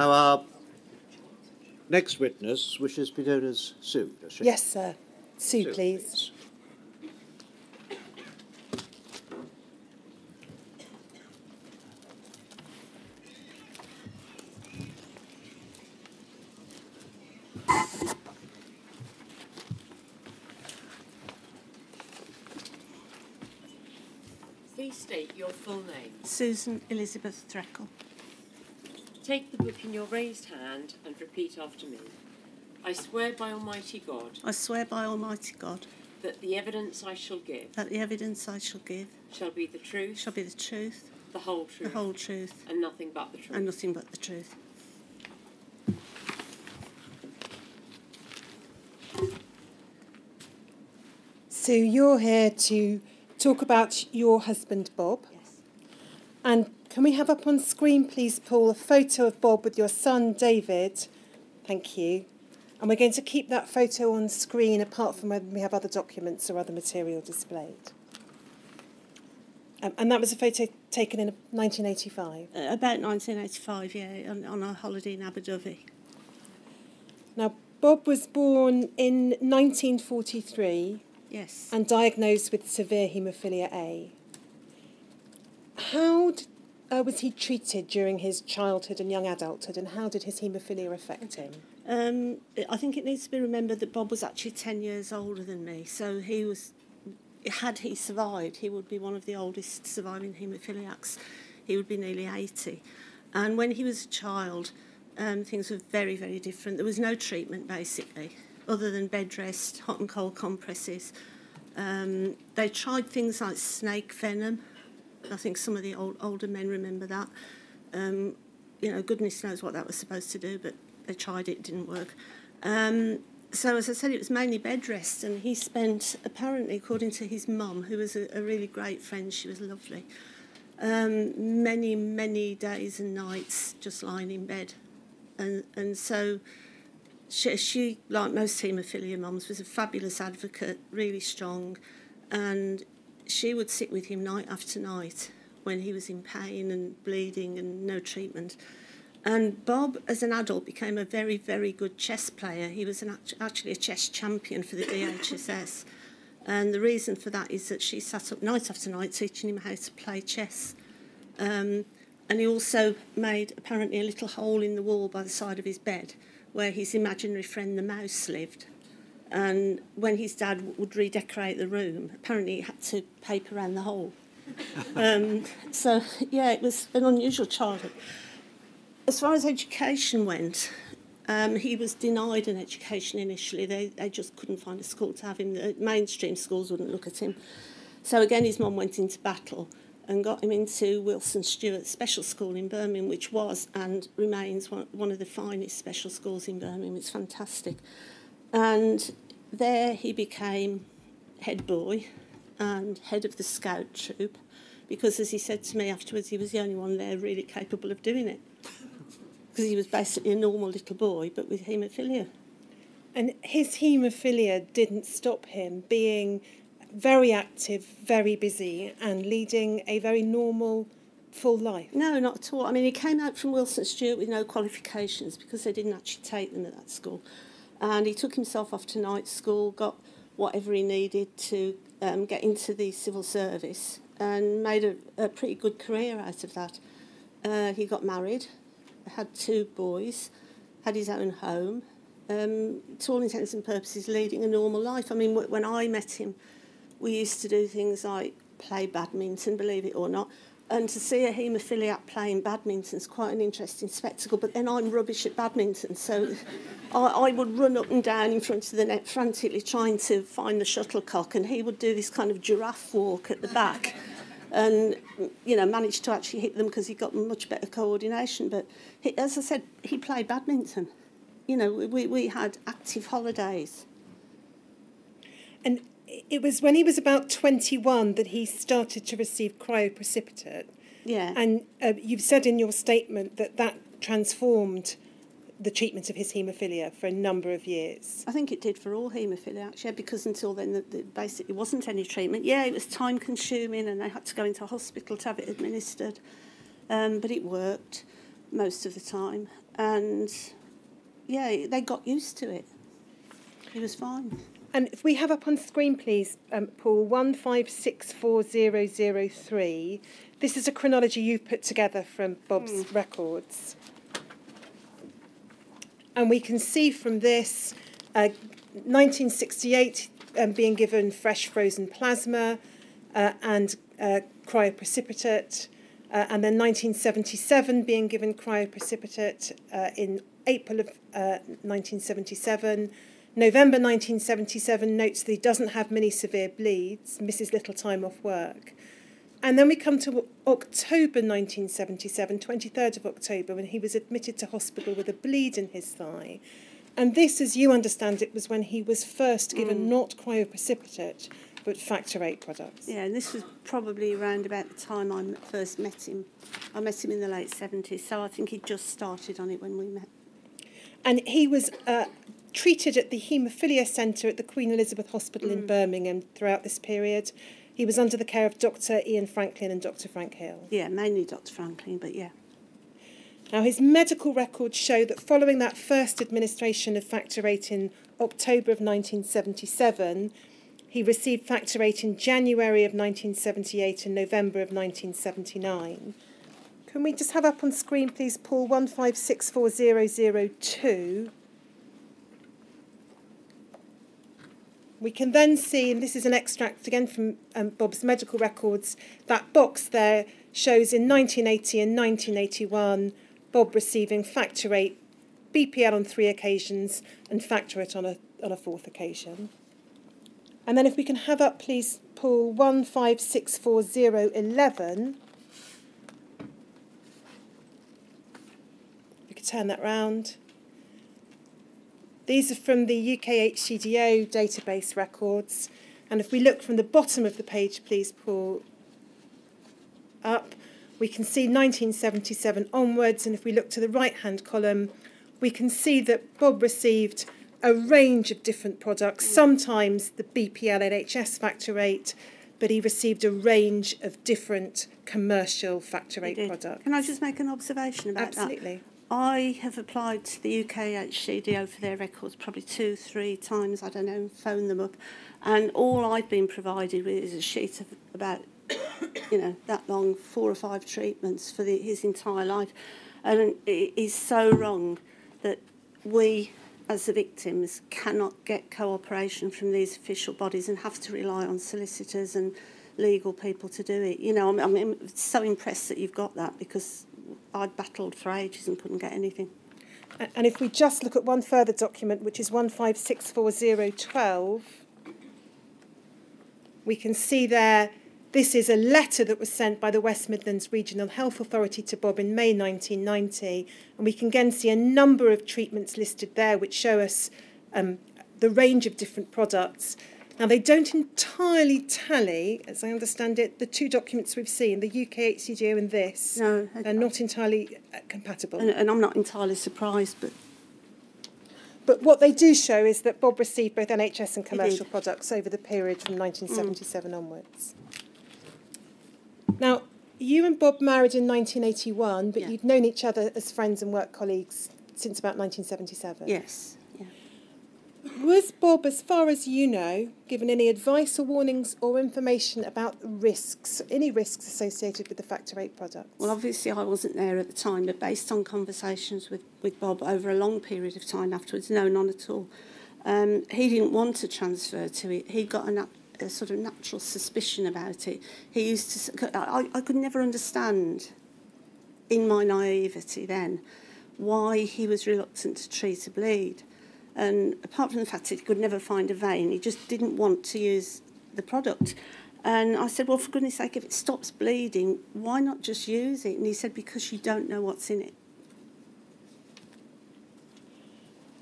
Now, our next witness wishes to be known as Sue, does she? Yes, sir. Sue, Sue, please. Please state your full name. Susan Elizabeth Threakall. Take the book in your raised hand and repeat after me. I swear by Almighty God I swear by Almighty God that the evidence I shall give that the evidence I shall give shall be the truth, shall be the truth, the whole truth. the whole truth, and nothing but the truth. and nothing but the truth. So you're here to talk about your husband, Bob. Yes. And can we have up on screen, please, Paul, a photo of Bob with your son, David? Thank you. And we're going to keep that photo on screen apart from when we have other documents or other material displayed. Um, and that was a photo taken in 1985. Uh, about 1985, yeah, on, on our holiday in Abu Dhabi. Now, Bob was born in 1943 Yes. and diagnosed with severe haemophilia A. How d- uh, was he treated during his childhood and young adulthood, and how did his haemophilia affect him? Um, I think it needs to be remembered that Bob was actually 10 years older than me, so he was, had he survived, he would be one of the oldest surviving haemophiliacs. He would be nearly 80. And when he was a child, um, things were very, very different. There was no treatment, basically, other than bed rest, hot and cold compresses. Um, they tried things like snake venom. I think some of the old, older men remember that. Um, you know, goodness knows what that was supposed to do, but they tried it, it didn't work. Um, so, as I said, it was mainly bed rest, and he spent, apparently, according to his mum, who was a, a really great friend, she was lovely, um, many, many days and nights just lying in bed. And, and so, she, she, like most haemophilia mums, was a fabulous advocate, really strong, and she would sit with him night after night when he was in pain and bleeding and no treatment. And Bob, as an adult, became a very, very good chess player. He was an act- actually a chess champion for the DHSS. And the reason for that is that she sat up night after night teaching him how to play chess. Um, and he also made apparently a little hole in the wall by the side of his bed where his imaginary friend the mouse lived. And when his dad would redecorate the room, apparently he had to paper around the hole. um, so, yeah, it was an unusual childhood. As far as education went, um, he was denied an education initially. They, they just couldn't find a school to have him. The mainstream schools wouldn't look at him. So again, his mum went into battle and got him into Wilson Stewart Special School in Birmingham, which was and remains one, one of the finest special schools in Birmingham. It's fantastic. And there he became head boy and head of the scout troop because, as he said to me afterwards, he was the only one there really capable of doing it. Because he was basically a normal little boy, but with haemophilia. And his haemophilia didn't stop him being very active, very busy, and leading a very normal, full life. No, not at all. I mean, he came out from Wilson Stuart with no qualifications because they didn't actually take them at that school. And he took himself off to night school, got whatever he needed to um, get into the civil service, and made a, a pretty good career out of that. Uh, he got married, had two boys, had his own home, um, to all intents and purposes, leading a normal life. I mean, when I met him, we used to do things like play badminton, believe it or not. And to see a haemophiliac playing badminton is quite an interesting spectacle. But then I'm rubbish at badminton, so I, I would run up and down in front of the net frantically trying to find the shuttlecock, and he would do this kind of giraffe walk at the back. and you know managed to actually hit them because he got much better coordination. But he, as I said, he played badminton. You know, we we had active holidays. And it was when he was about 21 that he started to receive cryoprecipitate. Yeah. And uh, you've said in your statement that that transformed the treatment of his haemophilia for a number of years. I think it did for all haemophilia, yeah, because until then there, there basically wasn't any treatment. Yeah, it was time consuming and they had to go into a hospital to have it administered, um, but it worked most of the time. and yeah, they got used to it. He was fine. And if we have up on screen, please, um, Paul, 1564003. This is a chronology you've put together from Bob's records. And we can see from this uh, 1968 um, being given fresh frozen plasma uh, and uh, cryoprecipitate, uh, and then 1977 being given cryoprecipitate uh, in April of uh, 1977. November 1977 notes that he doesn't have many severe bleeds, misses little time off work. And then we come to October 1977, 23rd of October, when he was admitted to hospital with a bleed in his thigh. And this, as you understand it, was when he was first given not cryoprecipitate, but factor VIII products. Yeah, and this was probably around about the time I first met him. I met him in the late 70s, so I think he just started on it when we met. And he was uh, treated at the Haemophilia Centre at the Queen Elizabeth Hospital in mm. Birmingham throughout this period. He was under the care of Dr. Ian Franklin and Dr. Frank Hill. Yeah, mainly Dr. Franklin, but yeah. Now, his medical records show that following that first administration of Factor VIII in October of 1977, he received Factor VIII in January of 1978 and November of 1979. Can we just have up on screen, please, Paul, 1564002? We can then see, and this is an extract again from um, Bob's medical records, that box there shows in 1980 and 1981 Bob receiving Factor VIII, BPL on three occasions, and Factorate on a, on a fourth occasion. And then if we can have up, please, Paul, 1564011. We could turn that round. These are from the UK HCDO database records. And if we look from the bottom of the page, please, Paul, up, we can see 1977 onwards. And if we look to the right hand column, we can see that Bob received a range of different products, sometimes the BPL NHS Factor 8, but he received a range of different commercial Factor 8 products. Can I just make an observation about that? Absolutely. I have applied to the UKHCDO for their records probably two, three times, I don't know, phoned them up. And all I've been provided with is a sheet of about, you know, that long, four or five treatments for the, his entire life. And it is so wrong that we, as the victims, cannot get cooperation from these official bodies and have to rely on solicitors and legal people to do it. You know, I'm, I'm so impressed that you've got that because I'd battled for ages and couldn't get anything. And if we just look at one further document, which is 1564012, we can see there this is a letter that was sent by the West Midlands Regional Health Authority to Bob in May 1990. And we can again see a number of treatments listed there which show us um, the range of different products. Now, they don't entirely tally, as I understand it, the two documents we've seen, the UK HCDO and this. No, I- They're not entirely uh, compatible. And, and I'm not entirely surprised, but But what they do show is that Bob received both NHS and commercial products over the period from 1977 onwards. Now, you and Bob married in 1981, but Yeah. you'd known each other as friends and work colleagues since about 1977. yes. Was Bob, as far as you know, given any advice or warnings or information about risks, any risks associated with the Factor 8 products? Well, obviously I wasn't there at the time, but based on conversations with, with Bob over a long period of time afterwards, no, none at all. Um, he didn't want to transfer to it. He got a, sort of natural suspicion about it. He used to, I, I could never understand, in my naivety then, why he was reluctant to treat a bleed. And apart from the fact that he could never find a vein, he just didn't want to use the product. And I said, well, for goodness sake, if it stops bleeding, why not just use it? And he said, because you don't know what's in it.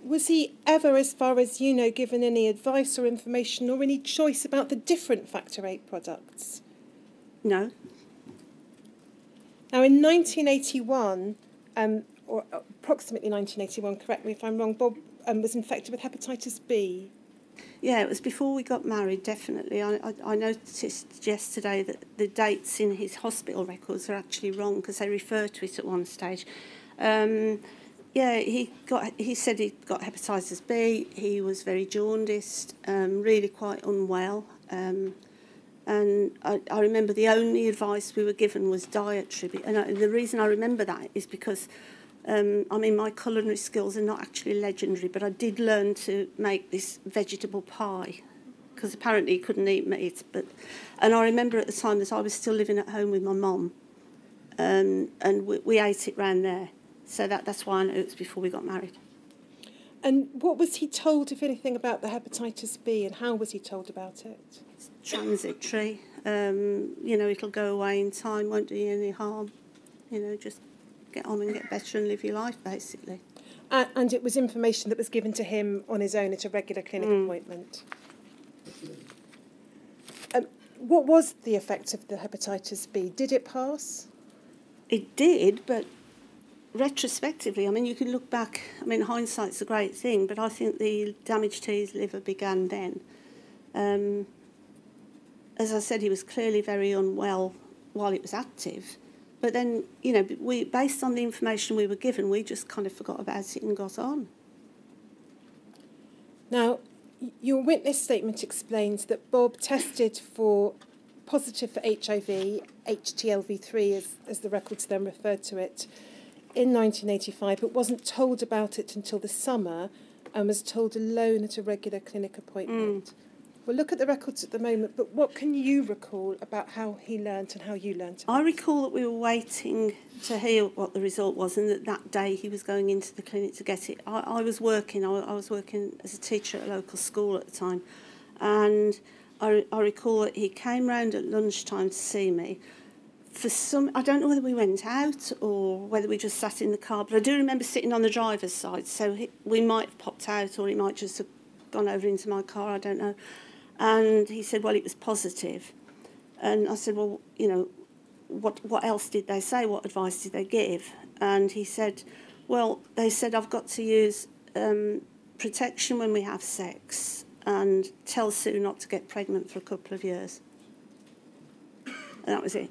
Was he ever, as far as you know, given any advice or information or any choice about the different Factor 8 products? No, Now, in 1981, um, or approximately 1981, correct me if I'm wrong, Bob um, was infected with hepatitis B. yeah, it was before we got married, definitely. I, I, I noticed yesterday that the dates in his hospital records are actually wrong because they refer to it at one stage. Um, Yeah, he got. He said he got hepatitis B. He was very jaundiced, um, really quite unwell. Um, and I, I remember the only advice we were given was dietary. And, I, and the reason I remember that is because, um, I mean, my culinary skills are not actually legendary, but I did learn to make this vegetable pie because apparently he couldn't eat meat. But, and I remember at the time that I was still living at home with my mum, um, and we, we ate it round there. So that, that's why I know it was before we got married. And what was he told, if anything, about the hepatitis B, and how was he told about it? It's transitory. Um, you know, it'll go away in time, won't do you any harm. You know, just get on and get better and live your life, basically. Uh, and it was information that was given to him on his own at a regular clinic Mm. appointment. Um, what was the effect of the hepatitis B? Did it pass? It did, but retrospectively, I mean, you can look back. I mean, hindsight's a great thing, but I think the damage to his liver began then. Um, as I said, he was clearly very unwell while it was active. But then, you know, we based on the information we were given, we just kind of forgot about it and got on. Now, your witness statement explains that Bob tested for positive for HIV, HTLV3 as, as the records then referred to it, in 1985, but wasn't told about it until the summer and was told alone at a regular clinic appointment. Mm. We'll look at the records at the moment, but what can you recall about how he learnt and how you learnt? I recall that we were waiting to hear what the result was, and that that day he was going into the clinic to get it. I, I was working. I, I was working as a teacher at a local school at the time, and I, I recall that he came round at lunchtime to see me. For some, I don't know whether we went out or whether we just sat in the car, but I do remember sitting on the driver's side. So he, we might have popped out, or he might just have gone over into my car. I don't know. And he said, "Well, it was positive." And I said, "Well, you know, what what else did they say? What advice did they give?" And he said, "Well, they said I've got to use um, protection when we have sex, and tell Sue not to get pregnant for a couple of years." And that was it.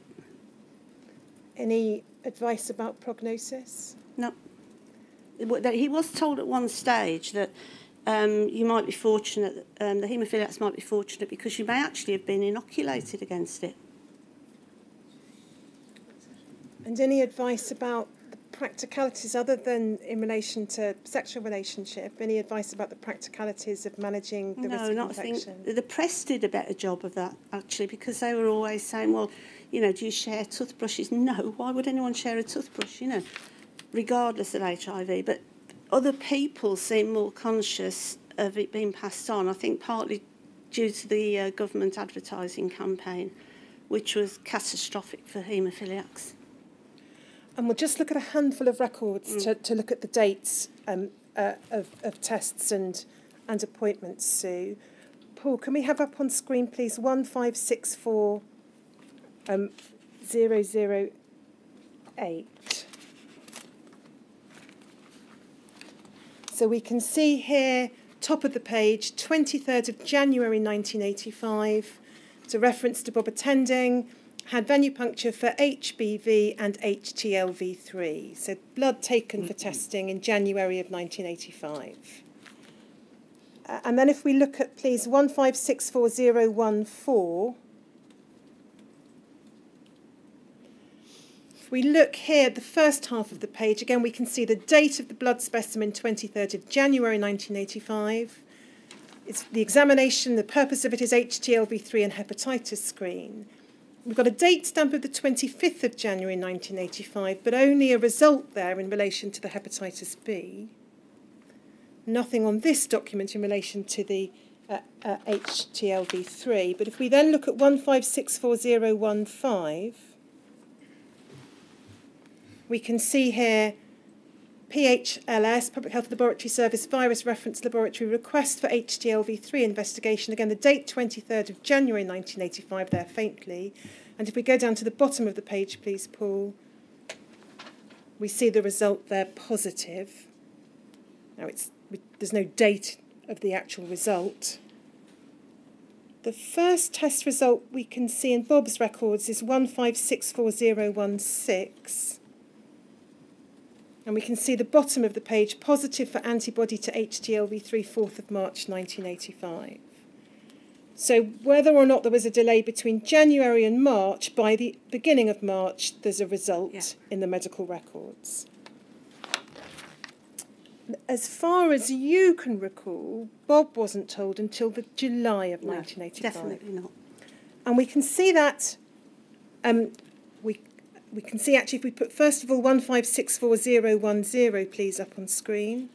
Any advice about prognosis? No. That He was told at one stage that um, you might be fortunate, um, the haemophiliacs might be fortunate because you may actually have been inoculated against it. And any advice about the practicalities other than in relation to sexual relationship? Any advice about the practicalities of managing the risk no, of not thing. infection? The press did a better job of that actually because they were always saying, well, you know, do you share toothbrushes? No, why would anyone share a toothbrush? You know, regardless of HIV. But other people seem more conscious of it being passed on. I think partly due to the uh, government advertising campaign, which was catastrophic for haemophiliacs. And we'll just look at a handful of records Mm. to, to look at the dates um, uh, of, of tests and, and appointments, Sue. Paul, can we have up on screen, please, 1564 um, 008? So we can see here, top of the page, 23rd of January 1985. It's a reference to Bob attending, had venipuncture for HBV and HTLV3. So blood taken for testing in January of 1985. Uh, and then if we look at, please, 1564014. If we look here at the first half of the page, again, we can see the date of the blood specimen, 23rd of January 1985. It's the examination, the purpose of it is HTLV3 and hepatitis screen. We've got a date stamp of the 25th of January 1985, but only a result there in relation to the hepatitis B. Nothing on this document in relation to the uh, uh, HTLV3. But if we then look at 1564015, we can see here PHLS, Public Health Laboratory Service Virus Reference Laboratory request for HTLV3 investigation. Again, the date 23rd of January 1985 there faintly. And if we go down to the bottom of the page, please, Paul, we see the result there positive. Now, it's, there's no date of the actual result. The first test result we can see in Bob's records is 15644016. And we can see the bottom of the page positive for antibody to HTLV3 4th of March 1985. So whether or not there was a delay between January and March, by the beginning of March, there's a result Yeah. in the medical records. As far as you can recall, Bob wasn't told until the July of No, 1985. definitely not. And we can see that, um, we can see actually if we put first of all 1564010 please up on screen.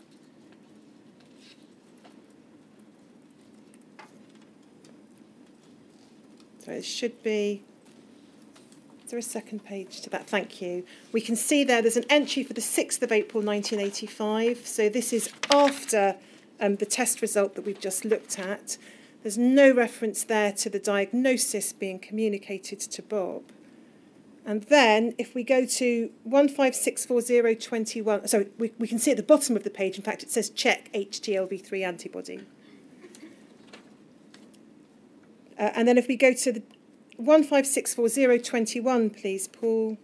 So it should be, there a second page to that? Thank you. We can see there there's an entry for the 6th of April 1985. So this is after um, the test result that we've just looked at. There's no reference there to the diagnosis being communicated to Bob. And then if we go to 1564021, sorry, we, we can see at the bottom of the page, in fact, it says check HTLV3 antibody. Uh, and then if we go to the 1564021, please, Paul.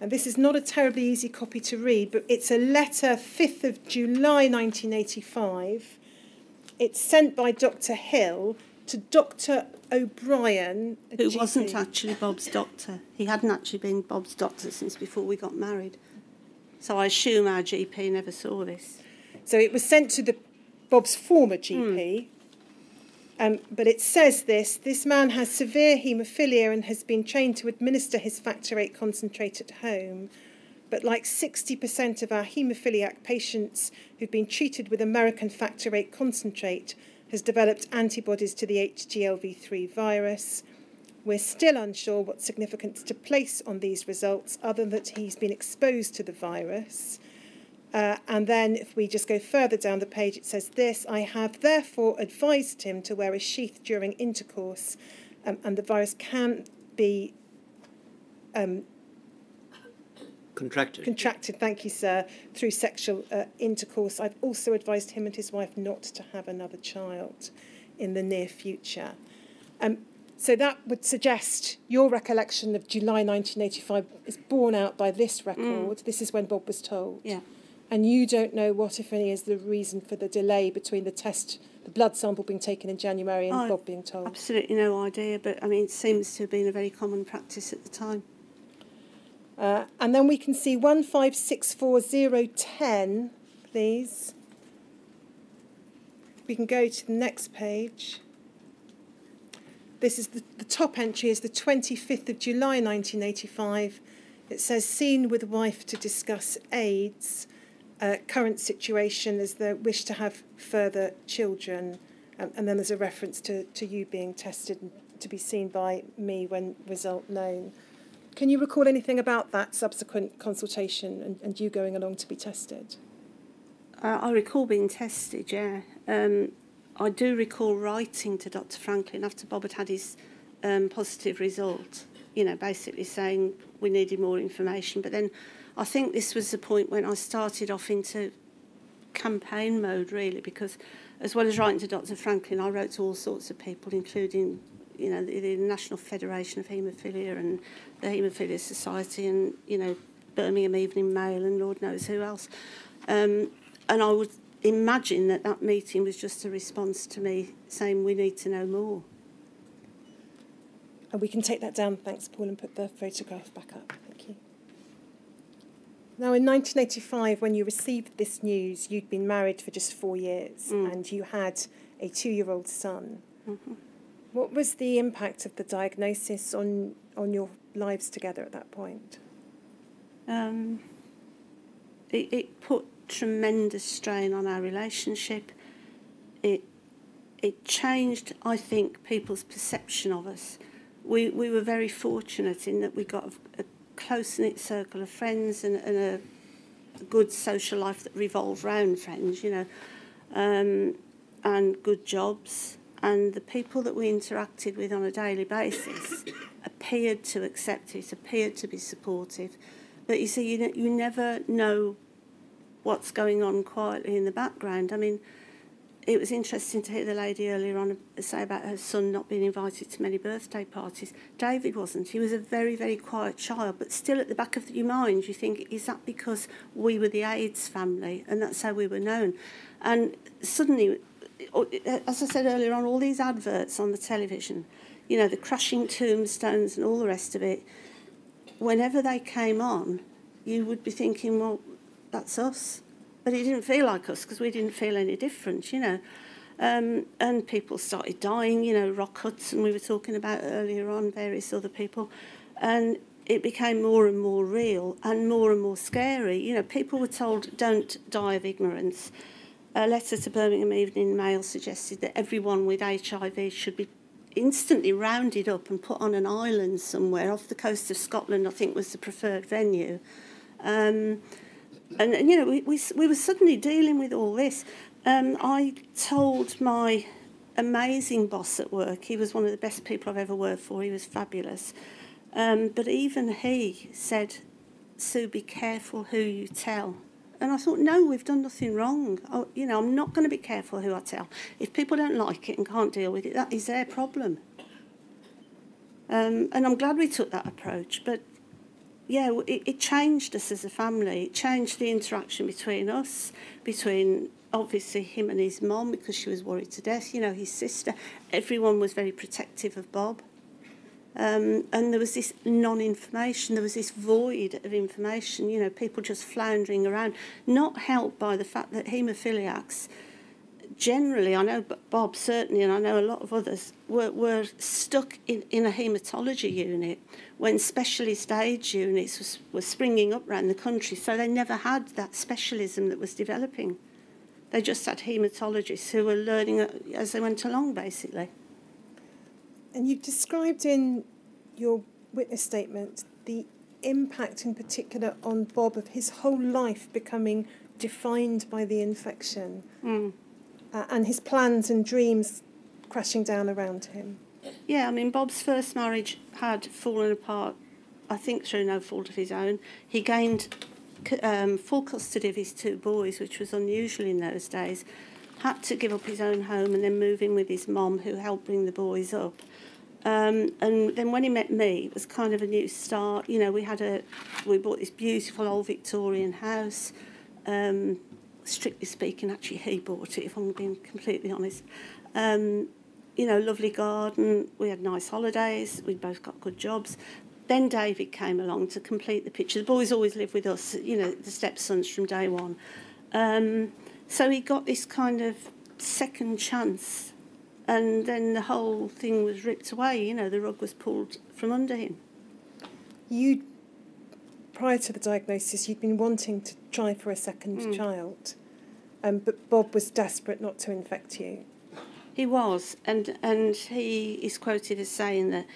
And this is not a terribly easy copy to read, but it's a letter 5th of July 1985. It's sent by Dr. Hill to Dr. O'Brien. Who wasn't actually Bob's doctor. He hadn't actually been Bob's doctor since before we got married. So I assume our GP never saw this. So it was sent to the Bob's former GP. Um, but it says this this man has severe haemophilia and has been trained to administer his factor VIII concentrate at home. But like 60% of our haemophiliac patients who've been treated with American factor VIII concentrate has developed antibodies to the HTLV3 virus. We're still unsure what significance to place on these results other than that he's been exposed to the virus. Uh, and then if we just go further down the page, it says this I have therefore advised him to wear a sheath during intercourse, um, and the virus can be um, Contracted. contracted, thank you, sir, through sexual uh, intercourse. I've also advised him and his wife not to have another child in the near future. Um, so that would suggest your recollection of July 1985 is borne out by this record. This is when Bob was told. Yeah. And you don't know what, if any, is the reason for the delay between the test, the blood sample being taken in January and I- Bob being told. Absolutely no idea, but I mean, it seems to have been a very common practice at the time. Uh, and then we can see 1564010, please. We can go to the next page. This is the, the top entry is the 25th of July 1985. It says, seen with wife to discuss AIDS, uh, current situation is the wish to have further children. Um, and then there's a reference to, to you being tested to be seen by me when result known. Can you recall anything about that subsequent consultation and, and you going along to be tested? Uh, I recall being tested, yeah. Um, I do recall writing to Dr Franklin after Bob had had his um, positive result, you know, basically saying we needed more information. But then I think this was the point when I started off into campaign mode, really, because as well as writing to Dr Franklin, I wrote to all sorts of people, including you know, the, the National Federation of Haemophilia and the Haemophilia Society and, you know, Birmingham Evening Mail and Lord knows who else. Um, and I would imagine that that meeting was just a response to me saying we need to know more. And we can take that down, thanks, Paul, and put the photograph back up. Thank you. Now, in 1985, when you received this news, you'd been married for just four years Mm. and you had a two year old son. Mhm. What was the impact of the diagnosis on, on your lives together at that point? Um, it, it put tremendous strain on our relationship. It it changed, I think, people's perception of us. We we were very fortunate in that we got a, a close knit circle of friends and, and a, good social life that revolved around friends, you know, um, and good jobs. And the people that we interacted with on a daily basis appeared to accept it, appeared to be supportive. But you see, you, ne- you never know what's going on quietly in the background. I mean, it was interesting to hear the lady earlier on say about her son not being invited to many birthday parties. David wasn't. He was a very, very quiet child, but still at the back of your mind, you think, is that because we were the AIDS family and that's how we were known? And suddenly, as I said earlier on, all these adverts on the television, you know, the crushing tombstones and all the rest of it, whenever they came on, you would be thinking, well, that's us but it didn't feel like us because we didn't feel any different, you know. Um, and people started dying, you know, Rock Hudson we were talking about earlier on, various other people. And it became more and more real and more and more scary. You know, people were told, don't die of ignorance. A letter to Birmingham Evening Mail suggested that everyone with HIV should be instantly rounded up and put on an island somewhere off the coast of Scotland, I think was the preferred venue. Um, and, and you know, we, we, we were suddenly dealing with all this. Um, I told my amazing boss at work, he was one of the best people I've ever worked for, he was fabulous. Um, but even he said, Sue, be careful who you tell. And I thought, no, we've done nothing wrong. You know, I'm not going to be careful who I tell. If people don't like it and can't deal with it, that is their problem. Um, and I'm glad we took that approach. But yeah, it, it changed us as a family. It changed the interaction between us, between obviously him and his mom because she was worried to death. You know, his sister. Everyone was very protective of Bob. Um, and there was this non-information, there was this void of information, you know, people just floundering around, not helped by the fact that haemophiliacs generally, I know Bob certainly, and I know a lot of others, were, were stuck in, in a haematology unit when specialist AIDS units was, were springing up around the country. So they never had that specialism that was developing. They just had haematologists who were learning as they went along, basically. And you've described in your witness statement the impact in particular on Bob of his whole life becoming defined by the infection. Mm uh, and his plans and dreams crashing down around him. Yeah, I mean, Bob's first marriage had fallen apart, I think, through no fault of his own. He gained um, full custody of his two boys, which was unusual in those days. Had to give up his own home and then move in with his mom, who helped bring the boys up. Um, and then when he met me, it was kind of a new start. You know, we had a, we bought this beautiful old Victorian house. Um, strictly speaking, actually he bought it, if I'm being completely honest. Um, you know, lovely garden, we had nice holidays, we both got good jobs. Then David came along to complete the picture. The boys always lived with us, you know, the stepsons from day one. Um, so he got this kind of second chance, and then the whole thing was ripped away, you know, the rug was pulled from under him. You, prior to the diagnosis, you'd been wanting to try for a second mm. child. Um, but Bob was desperate not to infect you. He was, and and he is quoted as saying that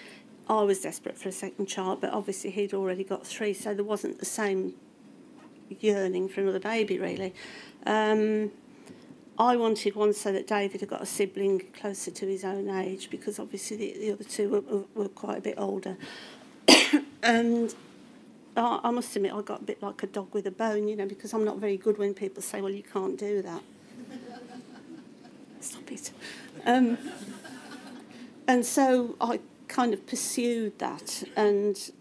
I was desperate for a second child, but obviously he'd already got three, so there wasn't the same yearning for another baby, really. Um, I wanted one so that David had got a sibling closer to his own age, because obviously the, the other two were, were, were quite a bit older. and I, I must admit, I got a bit like a dog with a bone, you know, because I'm not very good when people say, well, you can't do that. Stop it. Um, and so I kind of pursued that and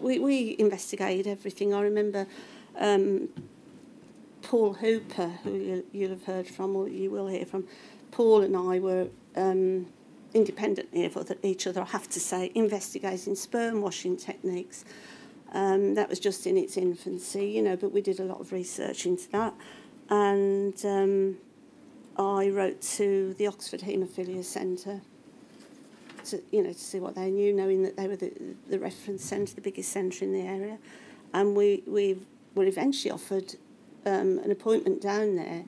we, we investigated everything. I remember um, Paul Hooper, who you, you'll have heard from or you will hear from. Paul and I were um, independently of other, each other, I have to say, investigating sperm washing techniques. Um, that was just in its infancy, you know, but we did a lot of research into that. And um, I wrote to the Oxford Haemophilia Centre to, you know, to see what they knew, knowing that they were the, the reference centre, the biggest centre in the area. And we, we were eventually offered um, an appointment down there.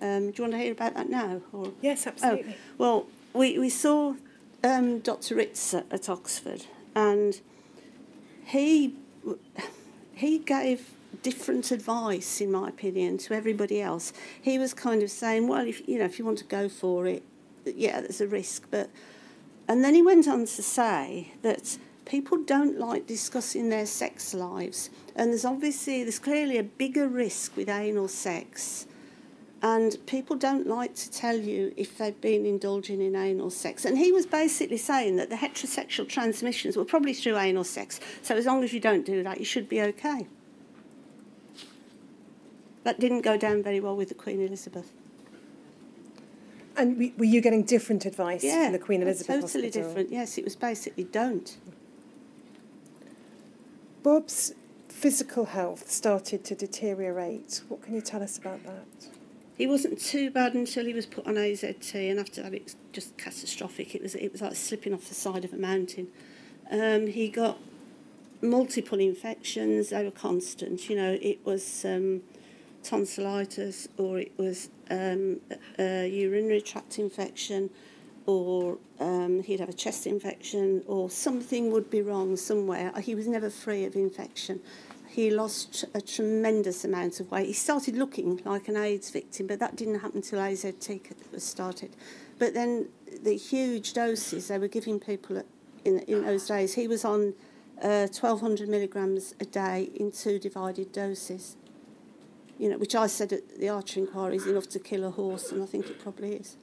Um, do you want to hear about that now? Or? Yes, absolutely. Oh, well, we, we saw um, Dr. Rizza at Oxford, and he he gave different advice, in my opinion, to everybody else. He was kind of saying, well, if you know, if you want to go for it, yeah, there's a risk, but and then he went on to say that people don't like discussing their sex lives, and there's obviously there's clearly a bigger risk with anal sex And people don't like to tell you if they've been indulging in anal sex. And he was basically saying that the heterosexual transmissions were probably through anal sex. So as long as you don't do that, you should be okay. That didn't go down very well with the Queen Elizabeth. And were you getting different advice Yeah, from the Queen Elizabeth totally Hospital? different. Yes, it was basically don't. Bob's physical health started to deteriorate. What can you tell us about that? He wasn't too bad until he was put on AZT, and after that, it was just catastrophic. It was it was like slipping off the side of a mountain. Um, he got multiple infections; they were constant. You know, it was um, tonsillitis, or it was um, a, a urinary tract infection, or um, he'd have a chest infection, or something would be wrong somewhere. He was never free of infection. He lost a tremendous amount of weight. He started looking like an AIDS victim, but that didn't happen until AZT was started. But then the huge doses they were giving people in, in those days, he was on uh, 1,200 milligrams a day in two divided doses. You know, which I said at the archer inquiry is enough to kill a horse, and I think it probably is.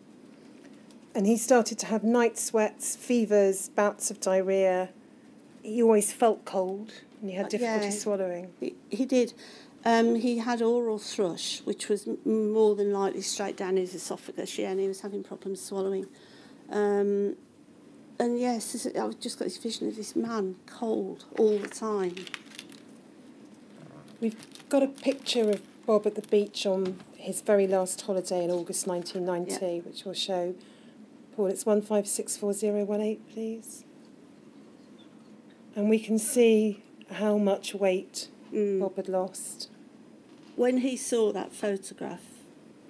And he started to have night sweats, fevers, bouts of diarrhea. He always felt cold and he had Uh, difficulty yeah. swallowing. He, he did. Um, he had oral thrush, which was m- more than likely straight down his esophagus, yeah, and he was having problems swallowing. Um, and yes, I've just got this vision of this man cold all the time. We've got a picture of Bob at the beach on his very last holiday in August 1990, which we'll show. Paul, it's 15640018, please. And we can see how much weight Mm. Bob had lost. When he saw that photograph,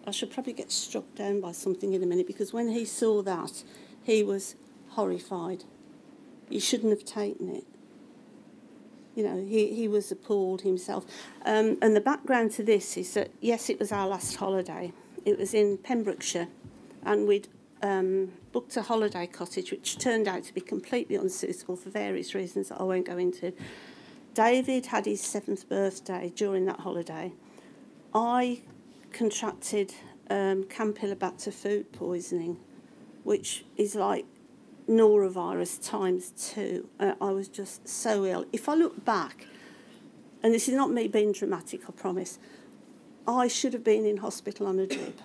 I should probably get struck down by something in a minute because when he saw that, he was horrified. You shouldn't have taken it. You know, he, he was appalled himself. Um, and the background to this is that, yes, it was our last holiday. It was in Pembrokeshire, and we'd um, booked a holiday cottage, which turned out to be completely unsuitable for various reasons that I won't go into. David had his seventh birthday during that holiday. I contracted um, Campylobacter food poisoning, which is like norovirus times two. Uh, I was just so ill. If I look back, and this is not me being dramatic, I promise, I should have been in hospital on a drip.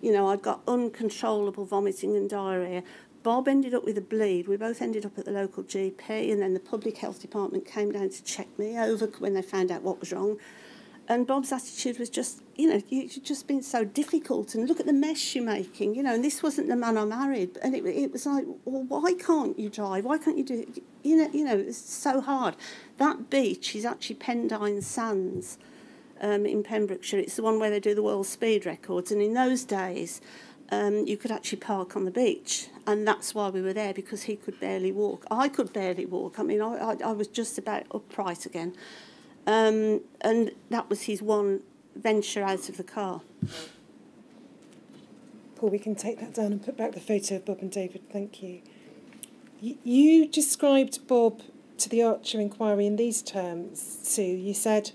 You know, I'd got uncontrollable vomiting and diarrhea. Bob ended up with a bleed. We both ended up at the local GP, and then the public health department came down to check me over when they found out what was wrong. And Bob's attitude was just, you know, you- you've just been so difficult, and look at the mess you're making, you know. And this wasn't the man I married, and it, it was like, well, why can't you drive? Why can't you do it? You know, you know, it's so hard. That beach is actually Pendine Sands um, in Pembrokeshire. It's the one where they do the world speed records, and in those days, um, you could actually park on the beach, and that's why we were there because he could barely walk. I could barely walk. I mean, I, I, I was just about upright again, um, and that was his one venture out of the car. Paul, we can take that down and put back the photo of Bob and David. Thank you. You, described Bob to the Archer inquiry in these terms, Sue. You said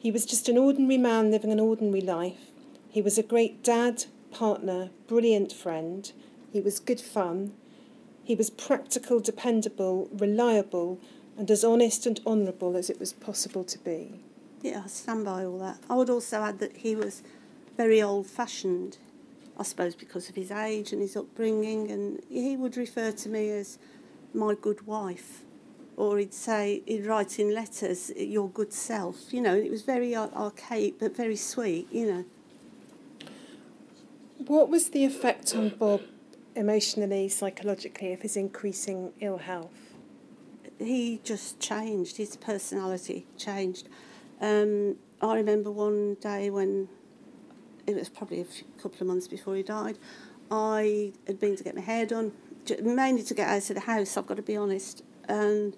he was just an ordinary man living an ordinary life. He was a great dad, partner, brilliant friend. He was good fun. He was practical, dependable, reliable, and as honest and honourable as it was possible to be. Yeah, I stand by all that. I would also add that he was very old fashioned, I suppose, because of his age and his upbringing, and he would refer to me as my good wife. Or he'd say, he'd write in letters, your good self. You know, it was very ar- archaic but very sweet, you know. What was the effect on Bob emotionally, psychologically, of his increasing ill health? he just changed. His personality changed. Um, I remember one day when it was probably a few, couple of months before he died. I had been to get my hair done, mainly to get out of the house. I've got to be honest. And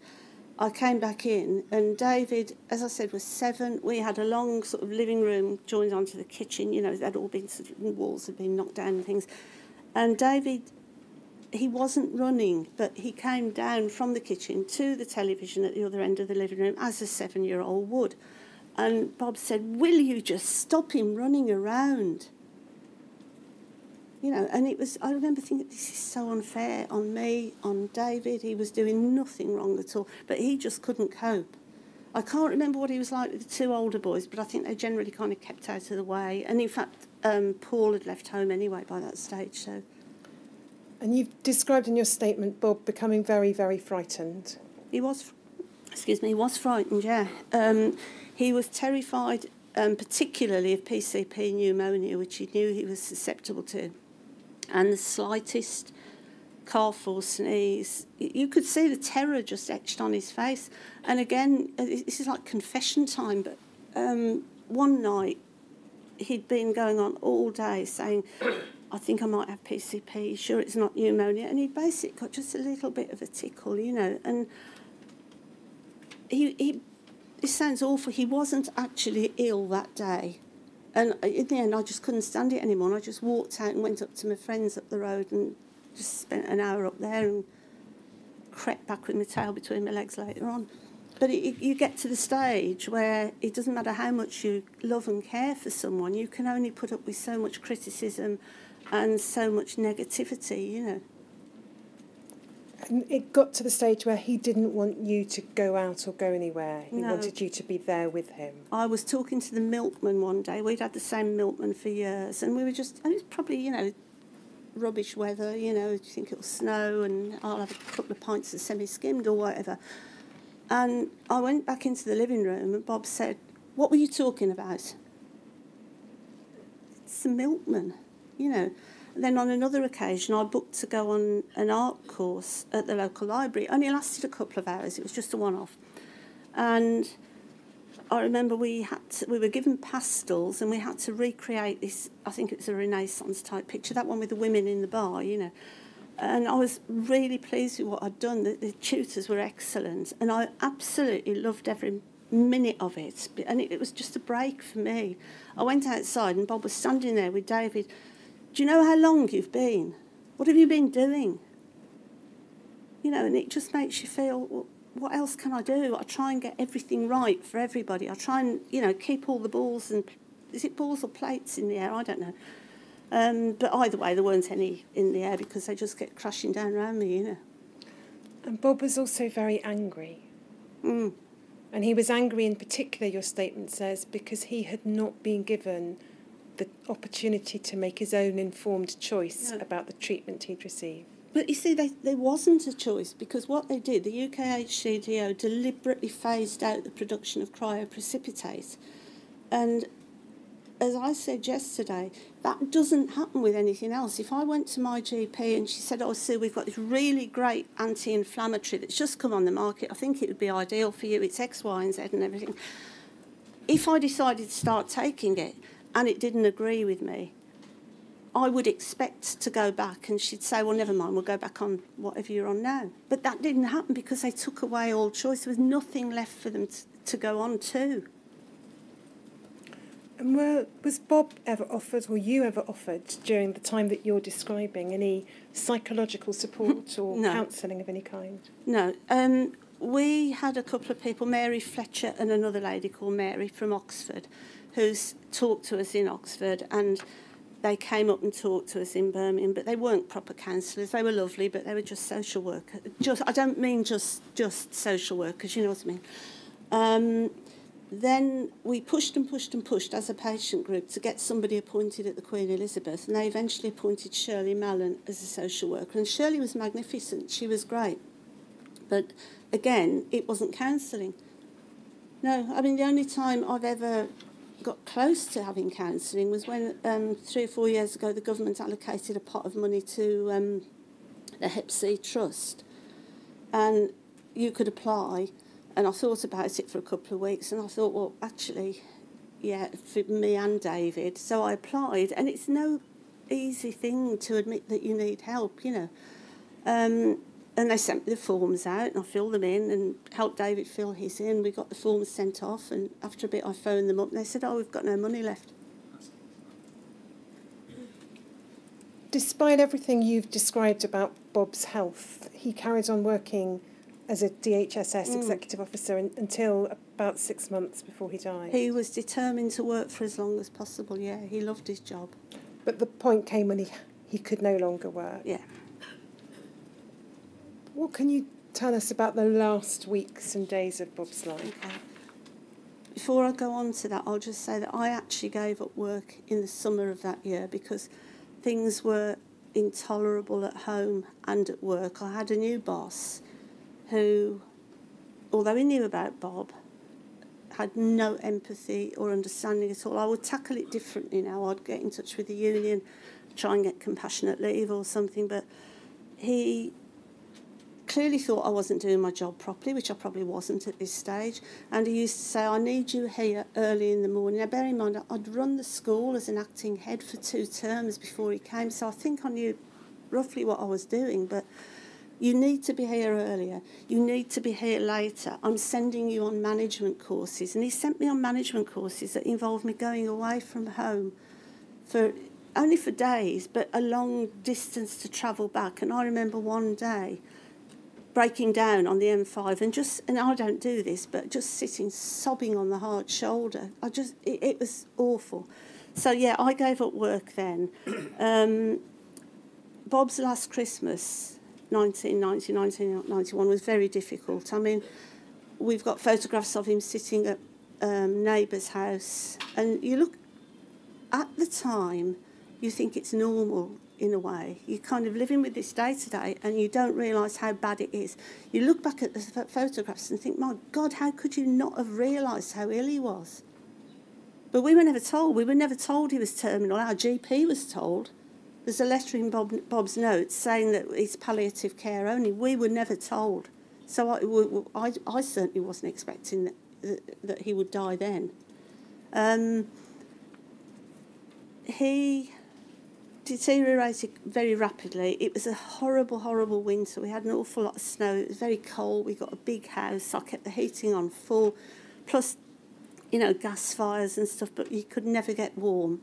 I came back in, and David, as I said, was seven. We had a long sort of living room joined onto the kitchen. You know, they'd all been sort of, walls had been knocked down and things. And David he wasn't running, but he came down from the kitchen to the television at the other end of the living room as a seven year old would. And Bob said, Will you just stop him running around? You know, and it was, I remember thinking, this is so unfair on me, on David. He was doing nothing wrong at all, but he just couldn't cope. I can't remember what he was like with the two older boys, but I think they generally kind of kept out of the way. And in fact, um, Paul had left home anyway by that stage, so And you've described in your statement Bob becoming very, very frightened. he was, excuse me, he was frightened, yeah. Um, he was terrified, um, particularly of PCP pneumonia, which he knew he was susceptible to. And the slightest cough or sneeze, you could see the terror just etched on his face. And again, uh, this is like confession time, but um, one night he'd been going on all day saying, I think I might have PCP, sure it's not pneumonia. And he'd basically got just a little bit of a tickle, you know. And he, he it sounds awful, he wasn't actually ill that day. And in the end, I just couldn't stand it anymore. And I just walked out and went up to my friends up the road and just spent an hour up there and crept back with my tail between my legs later on. But it, you get to the stage where it doesn't matter how much you love and care for someone, you can only put up with so much criticism and so much negativity, you know. It got to the stage where he didn't want you to go out or go anywhere. He No. wanted you to be there with him. I was talking to the milkman one day. We'd had the same milkman for years, and we were just, and it was probably, you know, rubbish weather, you know, do you think it'll snow, and I'll have a couple of pints of semi skimmed or whatever. And I went back into the living room, and Bob said, What were you talking about? It's the milkman, you know. Then on another occasion, I booked to go on an art course at the local library. It only lasted a couple of hours, it was just a one off. And I remember we had to, we were given pastels and we had to recreate this. I think it was a Renaissance type picture, that one with the women in the bar, you know. And I was really pleased with what I'd done. The, the tutors were excellent, and I absolutely loved every minute of it. And it, it was just a break for me. I went outside, and Bob was standing there with David. Do you know how long you've been? What have you been doing? You know, and it just makes you feel, well, what else can I do? I try and get everything right for everybody. I try and, you know, keep all the balls and, is it balls or plates in the air? I don't know. Um, but either way, there weren't any in the air because they just get crashing down around me, you know. And Bob was also very angry. Mm. And he was angry in particular, your statement says, because he had not been given the opportunity to make his own informed choice No. about the treatment he'd receive. But you see, they, there wasn't a choice because what they did, the UKHCDO deliberately phased out the production of cryoprecipitate. And as I said yesterday, that doesn't happen with anything else. If I went to my GP and she said, Oh, Sue, we've got this really great anti inflammatory that's just come on the market, I think it would be ideal for you. It's X, Y, and Z and everything. If I decided to start taking it and it didn't agree with me, I would expect to go back and she'd say, well, never mind, we'll go back on whatever you're on now. But that didn't happen because they took away all choice. There was nothing left for them to, to go on to. And were, was Bob ever offered, or you ever offered, during the time that you're describing, any psychological support or No. counselling of any kind? No. Um, we had a couple of people, Mary Fletcher and another lady called Mary from Oxford, who's talked to us in Oxford and they came up and talked to us in Birmingham, but they weren't proper counsellors. They were lovely, but they were just social workers. Just, I don't mean just just social workers, you know what I mean. Um, then we pushed and pushed and pushed as a patient group to get somebody appointed at the Queen Elizabeth, and they eventually appointed Shirley Mallon as a social worker. And Shirley was magnificent; she was great. But again, it wasn't counselling. No, I mean the only time I've ever got close to having counselling was when um, three or four years ago the government allocated a pot of money to um, the C Trust, and you could apply. And I thought about it for a couple of weeks, and I thought, well, actually, yeah, for me and David. So I applied, and it's no easy thing to admit that you need help, you know. Um, and they sent me the forms out, and I filled them in and helped David fill his in. We got the forms sent off, and after a bit, I phoned them up, and they said, "Oh, we've got no money left." Despite everything you've described about Bob's health, he carried on working as a DHSS Mm. executive officer un- until about six months before he died. He was determined to work for as long as possible. Yeah, he loved his job. But the point came when he he could no longer work. Yeah. What can you tell us about the last weeks and days of Bob's life? Okay. Before I go on to that, I'll just say that I actually gave up work in the summer of that year because things were intolerable at home and at work. I had a new boss who, although he knew about Bob, had no empathy or understanding at all. I would tackle it differently now. I'd get in touch with the union, try and get compassionate leave or something, but he clearly thought I wasn't doing my job properly, which I probably wasn't at this stage. And he used to say, I need you here early in the morning. Now, bear in mind, I'd run the school as an acting head for two terms before he came, so I think I knew roughly what I was doing, but you need to be here earlier. You need to be here later. I'm sending you on management courses. And he sent me on management courses that involved me going away from home for only for days, but a long distance to travel back. And I remember one day breaking down on the M5 and just, and I don't do this, but just sitting sobbing on the hard shoulder. I just, it, it was awful. So yeah, I gave up work then. Um, Bob's last Christmas, 1990, 1991, was very difficult. I mean, we've got photographs of him sitting at um, neighbour's house, and you look at the time, you think it's normal in a way. You're kind of living with this day to day and you don't realise how bad it is. You look back at the ph- photographs and think, my God, how could you not have realised how ill he was? But we were never told. We were never told he was terminal. Our GP was told. There's a letter in Bob, Bob's notes saying that it's palliative care only. We were never told. So I, I, I certainly wasn't expecting that, that he would die then. Um, he deteriorated very rapidly. It was a horrible, horrible winter. We had an awful lot of snow. It was very cold. We got a big house. I kept the heating on full, plus, you know, gas fires and stuff, but you could never get warm.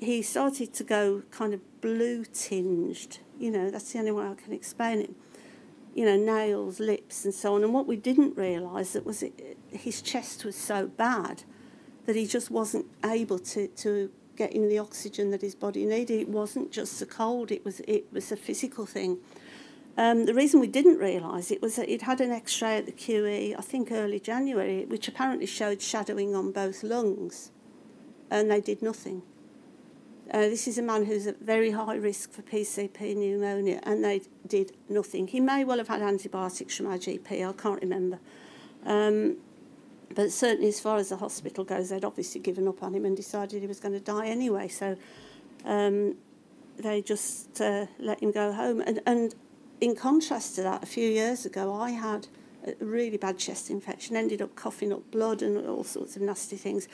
He started to go kind of blue tinged. You know, that's the only way I can explain it. You know, nails, lips, and so on. And what we didn't realise that was it, his chest was so bad that he just wasn't able to, to getting the oxygen that his body needed. It wasn't just the cold; it was it was a physical thing. Um, the reason we didn't realise it was that he'd had an X-ray at the QE, I think early January, which apparently showed shadowing on both lungs, and they did nothing. Uh, this is a man who's at very high risk for PCP pneumonia, and they did nothing. He may well have had antibiotics from our GP, I can't remember. Um, but certainly, as far as the hospital goes, they'd obviously given up on him and decided he was going to die anyway. So um, they just uh, let him go home. And, and in contrast to that, a few years ago, I had a really bad chest infection, ended up coughing up blood and all sorts of nasty things.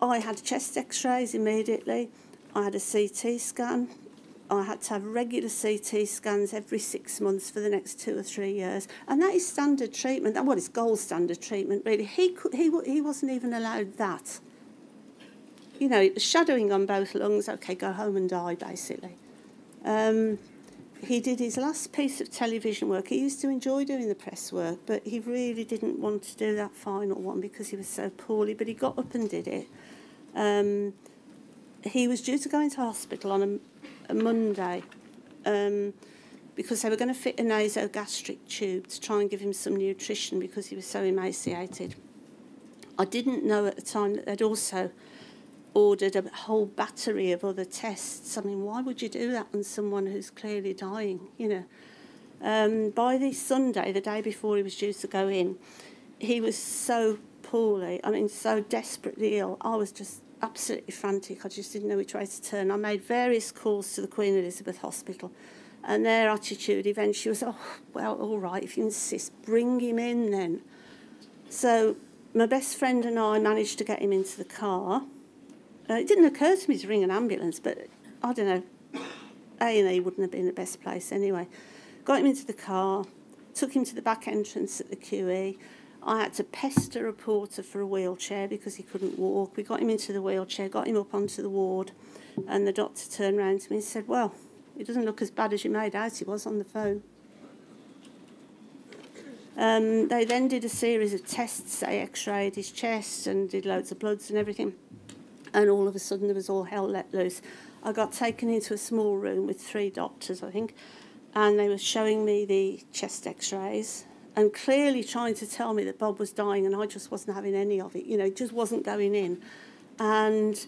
I had chest x rays immediately, I had a CT scan. I had to have regular CT scans every six months for the next two or three years, and that is standard treatment. That Well, it's gold standard treatment, really. He could, he he wasn't even allowed that. You know, shadowing on both lungs. Okay, go home and die, basically. Um, he did his last piece of television work. He used to enjoy doing the press work, but he really didn't want to do that final one because he was so poorly. But he got up and did it. Um, he was due to go into hospital on a Monday um, because they were going to fit a nasogastric tube to try and give him some nutrition because he was so emaciated. I didn't know at the time that they'd also ordered a whole battery of other tests. I mean, why would you do that on someone who's clearly dying, you know? Um, by the Sunday, the day before he was due to go in, he was so poorly, I mean, so desperately ill. I was just absolutely frantic. I just didn't know which way to turn. I made various calls to the Queen Elizabeth Hospital, and their attitude eventually was, oh, well, all right, if you insist, bring him in then. So my best friend and I managed to get him into the car. Uh, it didn't occur to me to ring an ambulance, but I don't know, A&E wouldn't have been the best place anyway. Got him into the car, took him to the back entrance at the QE, I had to pester a porter for a wheelchair because he couldn't walk. We got him into the wheelchair, got him up onto the ward, and the doctor turned round to me and said, Well, he doesn't look as bad as you made out he was on the phone. Um, they then did a series of tests. They x rayed his chest and did loads of bloods and everything. And all of a sudden, there was all hell let loose. I got taken into a small room with three doctors, I think, and they were showing me the chest x-rays and clearly trying to tell me that Bob was dying and I just wasn't having any of it, you know, it just wasn't going in. And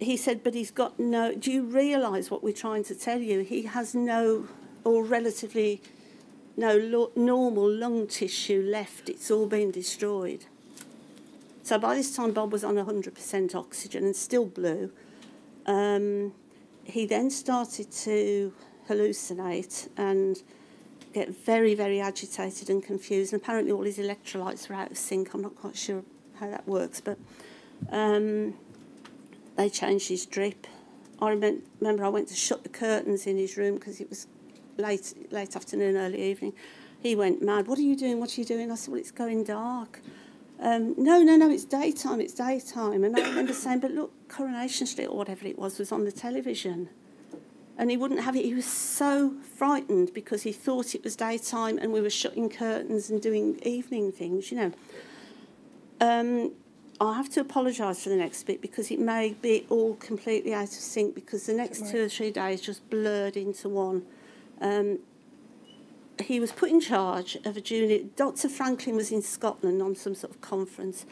he said, but he's got no, do you realise what we're trying to tell you? He has no, or relatively no normal lung tissue left. It's all been destroyed. So by this time, Bob was on 100% oxygen and still blue. Um, he then started to hallucinate and get very, very agitated and confused. And apparently, all his electrolytes were out of sync. I'm not quite sure how that works, but um, they changed his drip. I remember I went to shut the curtains in his room because it was late, late afternoon, early evening. He went mad. What are you doing? What are you doing? I said, Well, it's going dark. Um, no, no, no, it's daytime, it's daytime. And I remember saying, But look, Coronation Street or whatever it was was on the television. And he wouldn't have it. He was so frightened because he thought it was daytime and we were shutting curtains and doing evening things, you know. Um, I have to apologise for the next bit because it may be all completely out of sync because the next two or three days just blurred into one. Um, he was put in charge of a junior. Dr. Franklin was in Scotland on some sort of conference.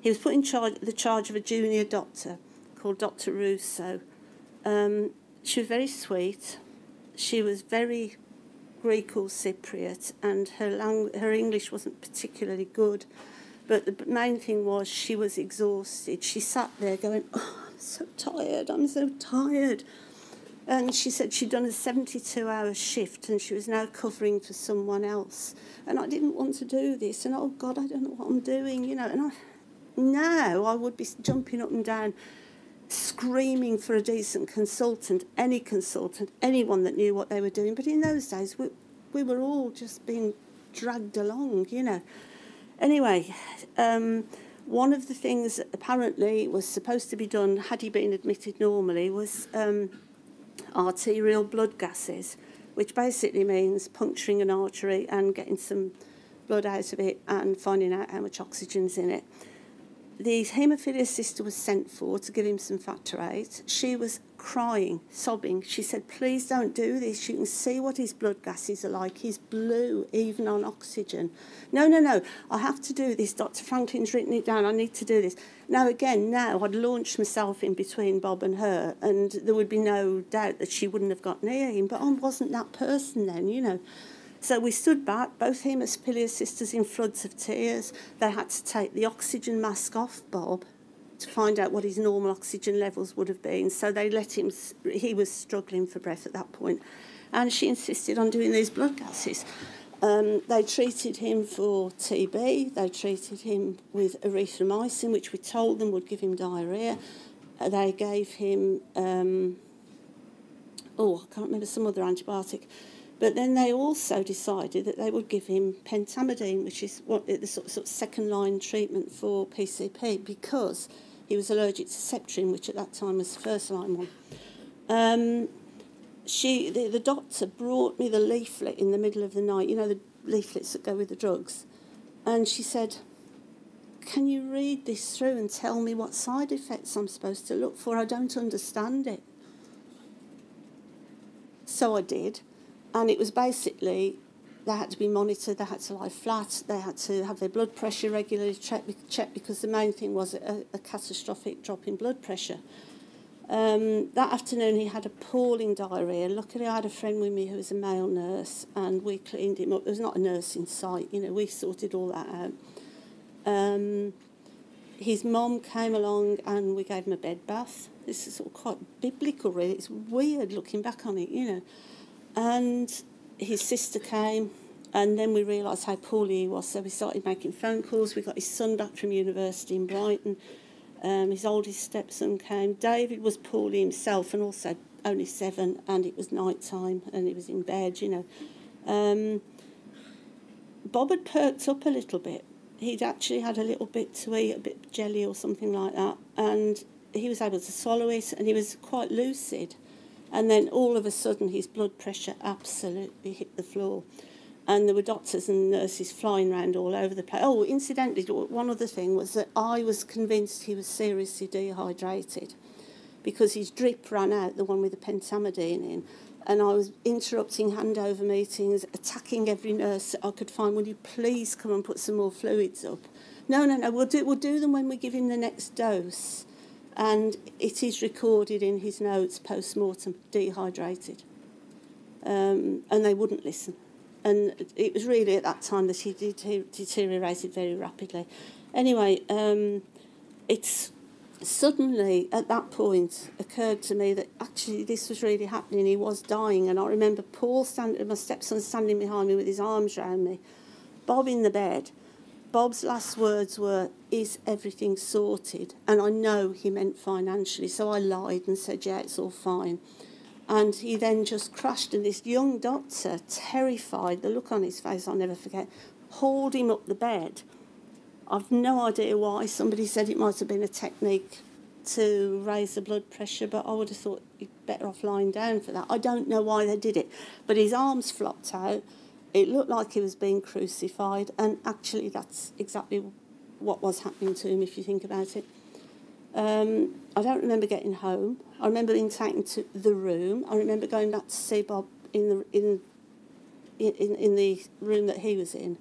He was put in charge the charge of a junior doctor called Dr. Russo. Um, she was very sweet. She was very Greek or Cypriot, and her lang- her English wasn't particularly good. But the main thing was she was exhausted. She sat there going, "Oh, I'm so tired. I'm so tired." And she said she'd done a 72 hour shift and she was now covering for someone else. And I didn't want to do this. And oh God, I don't know what I'm doing, you know. And I, now I would be jumping up and down, screaming for a decent consultant, any consultant, anyone that knew what they were doing. But in those days, we, we were all just being dragged along, you know. Anyway, um, one of the things that apparently was supposed to be done had he been admitted normally was um, arterial blood gases, which basically means puncturing an artery and getting some blood out of it and finding out how much oxygen's in it. The haemophilia sister was sent for to give him some factor eight. She was crying, sobbing. She said, Please don't do this. You can see what his blood gases are like. He's blue, even on oxygen. No, no, no. I have to do this. Dr. Franklin's written it down. I need to do this. Now, again, now I'd launched myself in between Bob and her, and there would be no doubt that she wouldn't have got near him. But I wasn't that person then, you know. So we stood back, both haemophilia sisters in floods of tears. They had to take the oxygen mask off Bob to find out what his normal oxygen levels would have been. So they let him, he was struggling for breath at that point. And she insisted on doing these blood gases. Um, they treated him for TB, they treated him with erythromycin, which we told them would give him diarrhea. Uh, they gave him, um, oh, I can't remember, some other antibiotic. But then they also decided that they would give him pentamidine, which is what the sort of, sort of second line treatment for PCP, because he was allergic to Septrin, which at that time was the first line one. Um, she, the, the doctor brought me the leaflet in the middle of the night, you know, the leaflets that go with the drugs. And she said, Can you read this through and tell me what side effects I'm supposed to look for? I don't understand it. So I did. And it was basically they had to be monitored, they had to lie flat, they had to have their blood pressure regularly checked, because the main thing was a, a catastrophic drop in blood pressure. Um, that afternoon he had appalling diarrhea. Luckily I had a friend with me who was a male nurse and we cleaned him up. There was not a nurse in sight, you know, we sorted all that out. Um, his mom came along and we gave him a bed bath. This is all quite biblical really. It's weird looking back on it, you know. And his sister came, and then we realised how poorly he was. So we started making phone calls. We got his son back from university in Brighton. Um, his oldest stepson came. David was poorly himself, and also only seven, and it was night time, and he was in bed. You know, um, Bob had perked up a little bit. He'd actually had a little bit to eat, a bit of jelly or something like that, and he was able to swallow it, and he was quite lucid. And then all of a sudden, his blood pressure absolutely hit the floor. And there were doctors and nurses flying around all over the place. Oh, incidentally, one other thing was that I was convinced he was seriously dehydrated. because his drip ran out, the one with the pentamidine in, and I was interrupting handover meetings, attacking every nurse I could find. Will you please come and put some more fluids up? No, no, no. We'll do we'll do them when we give him the next dose, and it is recorded in his notes post mortem, dehydrated, um, and they wouldn't listen. And it was really at that time that he det- deteriorated very rapidly. Anyway, um, it's suddenly at that point occurred to me that actually this was really happening. He was dying, and I remember Paul standing, my stepson standing behind me with his arms around me, Bob in the bed. Bob's last words were, "Is everything sorted?" And I know he meant financially, so I lied and said, "Yeah, it's all fine." And he then just crashed, and this young doctor, terrified, the look on his face I'll never forget, hauled him up the bed. I've no idea why. Somebody said it might have been a technique to raise the blood pressure, but I would have thought you'd better off lying down for that. I don't know why they did it, but his arms flopped out. It looked like he was being crucified, and actually, that's exactly what was happening to him if you think about it. Um, I don't remember getting home. I remember being taken to the room. I remember going back to see Bob in the in in, in the room that he was in,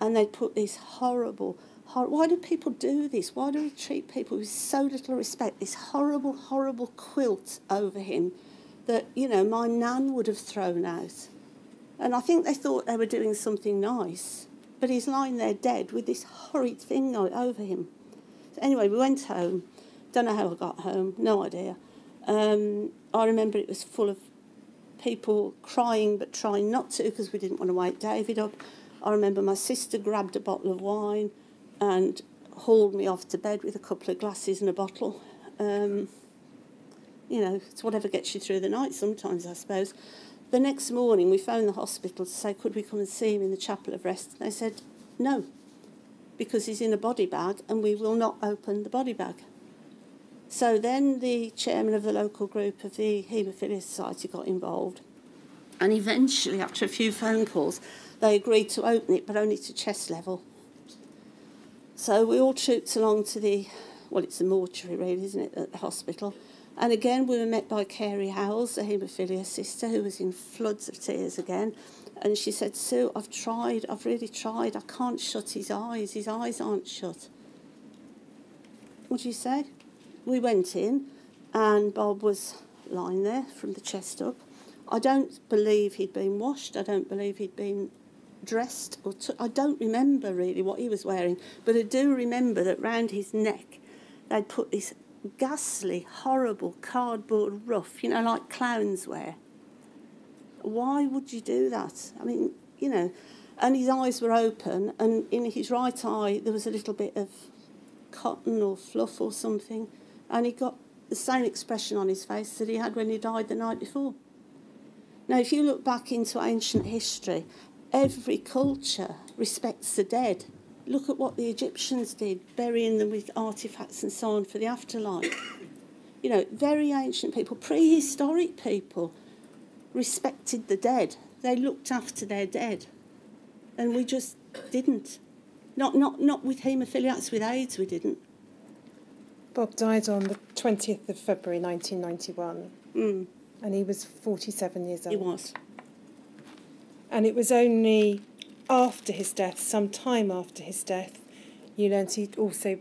and they'd put this horrible, hor- Why do people do this? Why do we treat people with so little respect? This horrible, horrible quilt over him that you know my nan would have thrown out, and I think they thought they were doing something nice, but he's lying there dead with this horrid thing over him. So anyway, we went home. Don't know how I got home. No idea. Um, I remember it was full of people crying but trying not to because we didn't want to wake David up. I remember my sister grabbed a bottle of wine and hauled me off to bed with a couple of glasses and a bottle. Um, you know, it's whatever gets you through the night sometimes, I suppose. The next morning, we phoned the hospital to say, could we come and see him in the chapel of rest? And They said, no, because he's in a body bag and we will not open the body bag. So then the chairman of the local group of the Haemophilia Society got involved. And eventually, after a few phone calls, they agreed to open it, but only to chest level. So we all trooped along to the, well, it's a mortuary, really, isn't it, at the hospital. And again, we were met by Carey Howells, the haemophilia sister, who was in floods of tears again. And she said, Sue, I've tried, I've really tried. I can't shut his eyes. His eyes aren't shut. What do you say? We went in, and Bob was lying there from the chest up. I don't believe he'd been washed. I don't believe he'd been dressed or t- I don't remember really what he was wearing, but I do remember that round his neck they'd put this ghastly, horrible cardboard ruff, you know, like clowns wear. Why would you do that? I mean, you know, and his eyes were open, and in his right eye there was a little bit of cotton or fluff or something, and he got the same expression on his face that he had when he died the night before. Now, if you look back into ancient history, every culture respects the dead. Look at what the Egyptians did, burying them with artifacts and so on for the afterlife. you know, very ancient people, prehistoric people, respected the dead. They looked after their dead. And we just didn't. Not, not, not with haemophiliacs, with AIDS, we didn't. Bob died on the 20th of February 1991, Mm, and he was 47 years old. he was. And it was only after his death, some time after his death, you learned he'd also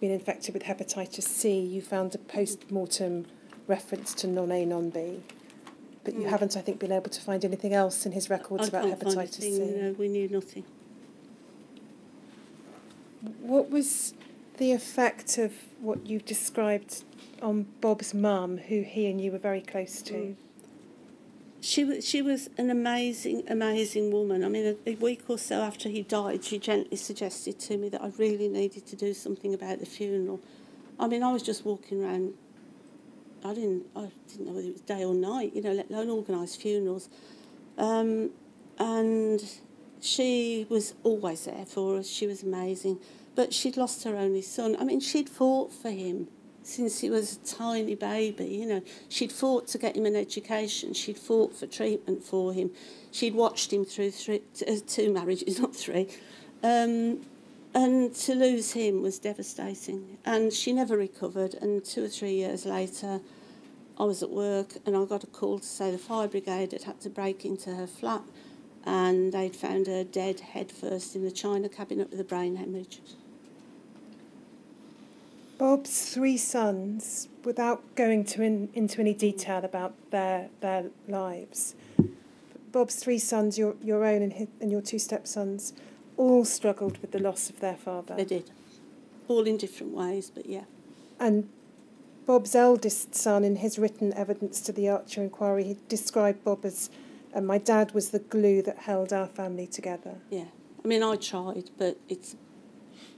been infected with hepatitis C. You found a post mortem reference to non A, non B. But you Mm. haven't, I think, been able to find anything else in his records I about can't find hepatitis C. no, we knew nothing. What was the effect of what you've described on Bob's mum, who he and you were very close to? Mm. She was she was an amazing, amazing woman. I mean, a, a week or so after he died, she gently suggested to me that I really needed to do something about the funeral. I mean, I was just walking around. I didn't I didn't know whether it was day or night, you know, let alone organise funerals. Um, and she was always there for us. She was amazing, but she'd lost her only son. I mean, she'd fought for him since he was a tiny baby. You know, she'd fought to get him an education. She'd fought for treatment for him. She'd watched him through three, uh, two marriages, not three. Um, And to lose him was devastating. And she never recovered. And two or three years later, I was at work and I got a call to say the fire brigade had had to break into her flat and they'd found her dead head first in the china cabinet with a brain hemorrhage. Bob's three sons, without going to in, into any detail about their their lives, Bob's three sons, your your own and, his, and your two stepsons, all struggled with the loss of their father. They did. All in different ways, but yeah. And Bob's eldest son, in his written evidence to the Archer inquiry, he described Bob as, and my dad was the glue that held our family together. Yeah. I mean, I tried, but it's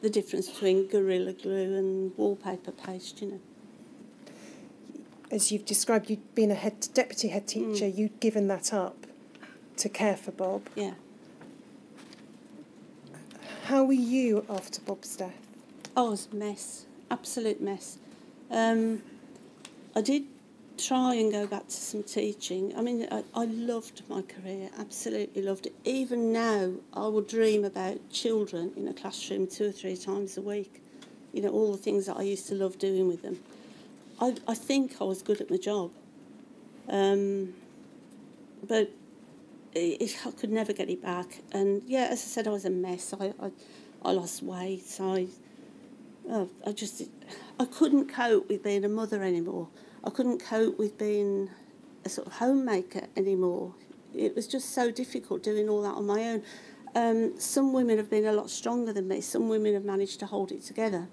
the difference between Gorilla Glue and wallpaper paste, you know. As you've described, you'd been a head, deputy head teacher, Mm. you'd given that up to care for Bob. Yeah. How were you after Bob's death? I was a mess, absolute mess. Um, I did try and go back to some teaching. I mean, I, I loved my career, absolutely loved it. Even now, I will dream about children in a classroom two or three times a week. You know, all the things that I used to love doing with them. I, I think I was good at my job. Um, but it, it, I could never get it back. And yeah, as I said, I was a mess. I, I, I lost weight. I, oh, I just, I couldn't cope with being a mother anymore. I couldn't cope with being a sort of homemaker anymore. It was just so difficult doing all that on my own. Um, some women have been a lot stronger than me. Some women have managed to hold it together.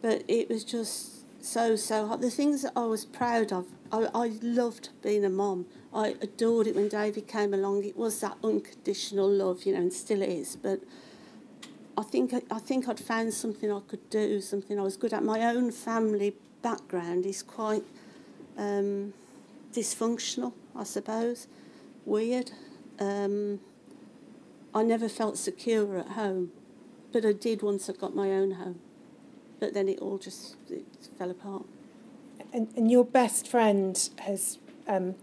But it was just so, so hard. The things that I was proud of, I, I loved being a mom. I adored it when David came along. It was that unconditional love, you know, and still is. But I think I think I'd found something I could do, something I was good at. My own family background is quite um, dysfunctional, I suppose, weird. Um, I never felt secure at home, but I did once I got my own home. But then it all just it fell apart. And, and your best friend has um,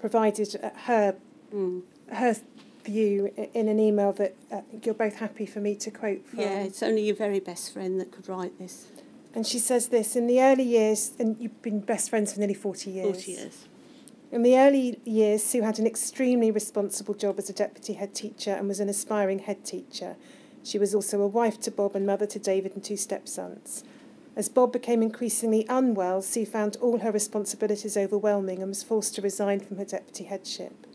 provided her Mm. her view in an email that uh, you're both happy for me to quote from. Yeah, it's only your very best friend that could write this. And she says this in the early years, and you've been best friends for nearly 40 years. 40 years. In the early years, Sue had an extremely responsible job as a deputy head teacher and was an aspiring head teacher. She was also a wife to Bob and mother to David and two stepsons. As Bob became increasingly unwell, Sue found all her responsibilities overwhelming and was forced to resign from her deputy headship.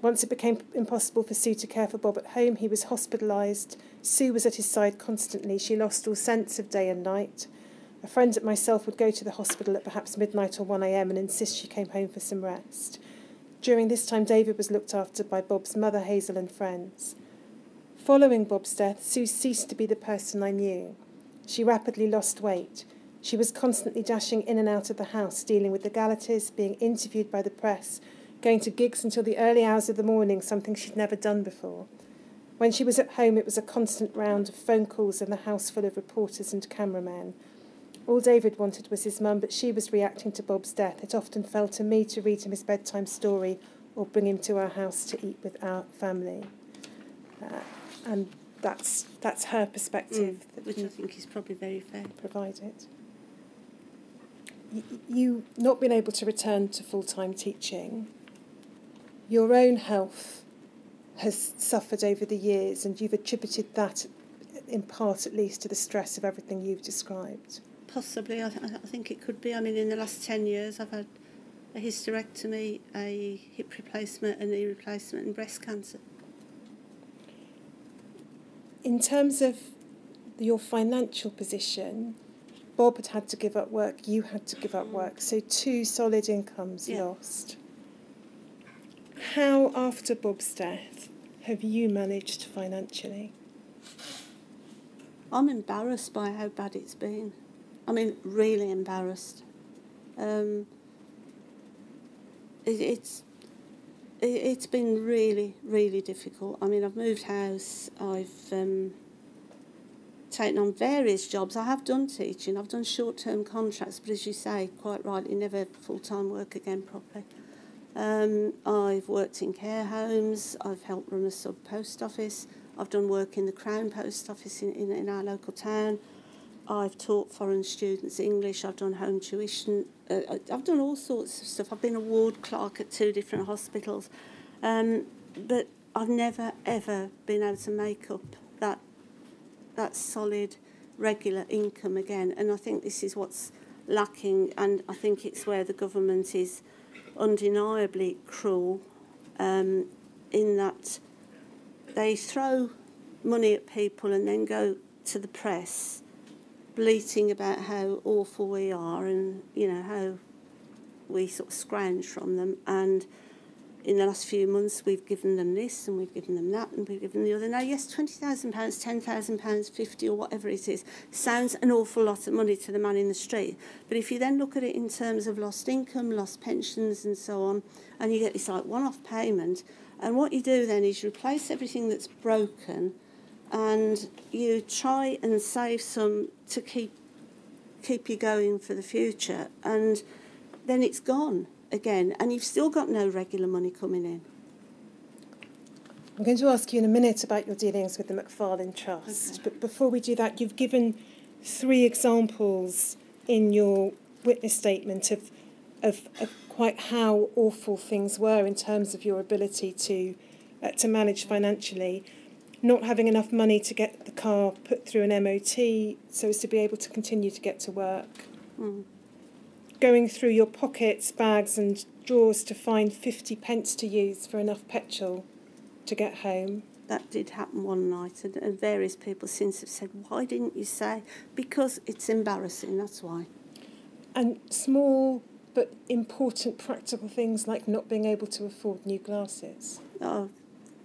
Once it became impossible for Sue to care for Bob at home, he was hospitalised. Sue was at his side constantly. She lost all sense of day and night. A friend and myself would go to the hospital at perhaps midnight or 1am and insist she came home for some rest. During this time, David was looked after by Bob's mother, Hazel, and friends. Following Bob's death, Sue ceased to be the person I knew. She rapidly lost weight. She was constantly dashing in and out of the house, dealing with the legalities, being interviewed by the press, going to gigs until the early hours of the morning, something she'd never done before. When she was at home, it was a constant round of phone calls and the house full of reporters and cameramen. All David wanted was his mum, but she was reacting to Bob's death. It often fell to me to read him his bedtime story or bring him to our house to eat with our family. Uh, and that's that's her perspective Mm, that which I think is probably very fair. provided. Y- You not being able to return to full time teaching, your own health has suffered over the years, and you've attributed that, in part at least, to the stress of everything you've described. Possibly, I, th- I think it could be. I mean, in the last 10 years, I've had a hysterectomy, a hip replacement, a knee replacement, and breast cancer. In terms of your financial position, Bob had had to give up work, you had to give up work, so two solid incomes Yeah. lost. How, after Bob's death, have you managed financially? I'm embarrassed by how bad it's been. I mean, really embarrassed. Um, it, it's it, it's been really, really difficult. I mean, I've moved house. I've um, taken on various jobs. I have done teaching. I've done short-term contracts, but as you say, quite rightly, never full-time work again properly. Um, I've worked in care homes. I've helped run a sub post office. I've done work in the Crown Post Office in, in, in our local town. I've taught foreign students English. I've done home tuition. Uh, I- I've done all sorts of stuff. I've been a ward clerk at two different hospitals. Um, but I've never, ever been able to make up that, that solid, regular income again. And I think this is what's lacking. And I think it's where the government is undeniably cruel um, in that they throw money at people and then go to the press bleating about how awful we are and you know how we sort of scrounge from them. And in the last few months we've given them this and we've given them that and we've given the other. Now, yes, 20,000 pounds 10,000 pounds 50 or whatever it is sounds an awful lot of money to the man in the street. But if you then look at it in terms of lost income, lost pensions and so on, and you get this like one-off payment, and what you do then is you replace everything that's broken and you try and save some to keep keep you going for the future and then it's gone. Again and you've still got no regular money coming in I'm going to ask you in a minute about your dealings with the Macfarlane Trust. Okay. But before we do that, you've given three examples in your witness statement of, of, of quite how awful things were in terms of your ability to, uh, to manage financially. Not having enough money to get the car put through an MOT so as to be able to continue to get to work. mm. Going through your pockets, bags, and drawers to find 50 pence to use for enough petrol to get home. that did happen one night and, and various people since have said why didn't you say because it's embarrassing that's why And small but important practical things like not being able to afford new glasses. oh,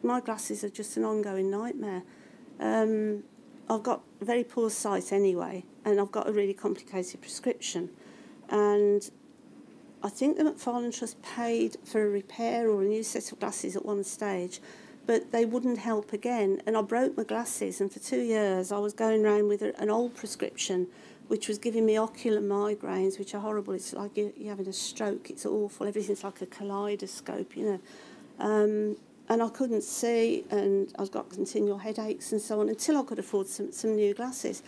my glasses are just an ongoing nightmare. Um, I've got very poor sight anyway, and I've got a really complicated prescription. And I think the Macfarlane Trust paid for a repair or a new set of glasses at one stage, but they wouldn't help again. And I broke my glasses, and for two years I was going around with an old prescription, which was giving me ocular migraines, which are horrible. It's like you- you're having a stroke. It's awful. Everything's like a kaleidoscope, you know. Um, and I couldn't see, and I've got continual headaches and so on until I could afford some, some new glasses.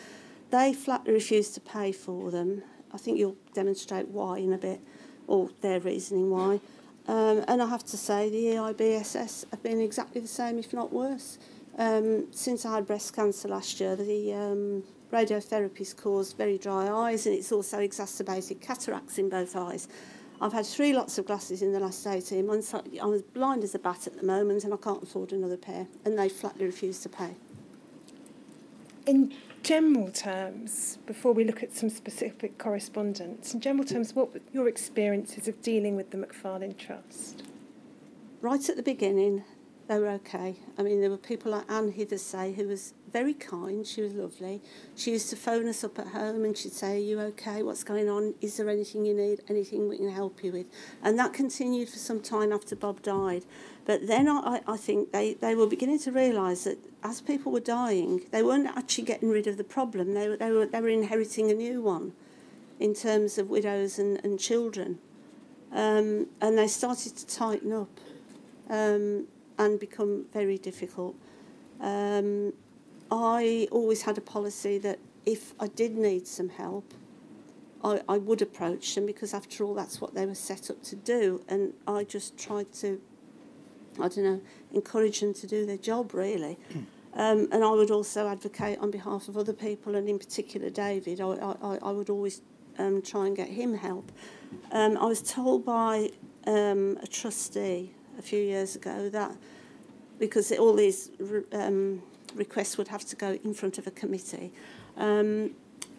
They flatly refused to pay for them. I think you'll demonstrate why in a bit, or their reasoning why. Um, and I have to say, the EIBSS have been exactly the same, if not worse. Um, since I had breast cancer last year, the um, radiotherapy's caused very dry eyes, and it's also exacerbated cataracts in both eyes. I've had three lots of glasses in the last 18 months. I'm as blind as a bat at the moment and I can't afford another pair. And they flatly refuse to pay. In general terms, before we look at some specific correspondence, in general terms, what were your experiences of dealing with the Macfarlane Trust? Right at the beginning, they were okay. I mean, there were people like Anne Hithersay, who was very kind. She was lovely. She used to phone us up at home and she'd say, Are you okay? What's going on? Is there anything you need? Anything we can help you with? And that continued for some time after Bob died. But then I, I think they, they were beginning to realise that as people were dying, they weren't actually getting rid of the problem. They were, they were, they were inheriting a new one in terms of widows and, and children. Um, and they started to tighten up um, and become very difficult. Um, I always had a policy that if I did need some help, I, I would approach them because, after all, that's what they were set up to do. And I just tried to, I don't know, encourage them to do their job, really. Um, and I would also advocate on behalf of other people, and in particular David. I, I, I would always um, try and get him help. Um, I was told by um, a trustee a few years ago that because all these um, requests would have to go in front of a committee. Um,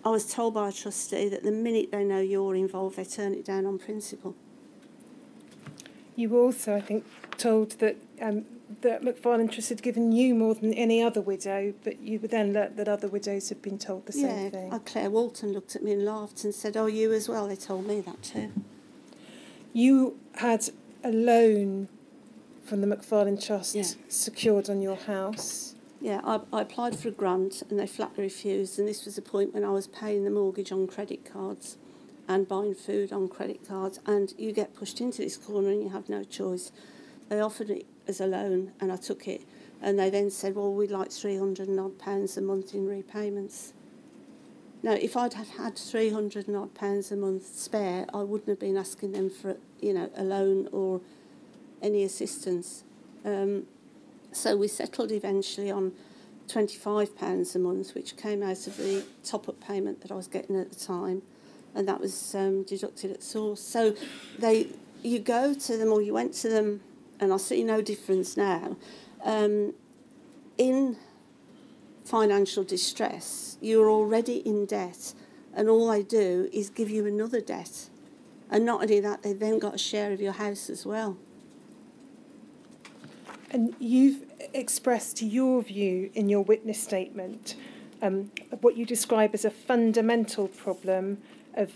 I was told by a trustee that the minute they know you're involved, they turn it down on principle. You were also, I think, told that um, that Macfarlane Trust had given you more than any other widow, but you were then learnt that other widows had been told the same thing. uh, Claire Walton looked at me and laughed and said, "Oh, you as well." They told me that too. You had a loan from the Macfarlane Trust Yeah. secured on your house. Yeah, I, I applied for a grant and they flatly refused. And this was the point when I was paying the mortgage on credit cards and buying food on credit cards. And you get pushed into this corner and you have no choice. They offered it as a loan and I took it. And they then said, well, we'd like 300 and odd pounds a month in repayments. Now, if I'd have had 300 and odd pounds a month spare, I wouldn't have been asking them for, you know, a loan or any assistance. Um, so we settled eventually on £25 a month, which came out of the top-up payment that I was getting at the time, and that was um, deducted at source. So they, you go to them or you went to them, and I see no difference now. Um, in financial distress, you're already in debt, and all they do is give you another debt. And not only that, they've then got a share of your house as well. And you've expressed your view in your witness statement um, what you describe as a fundamental problem of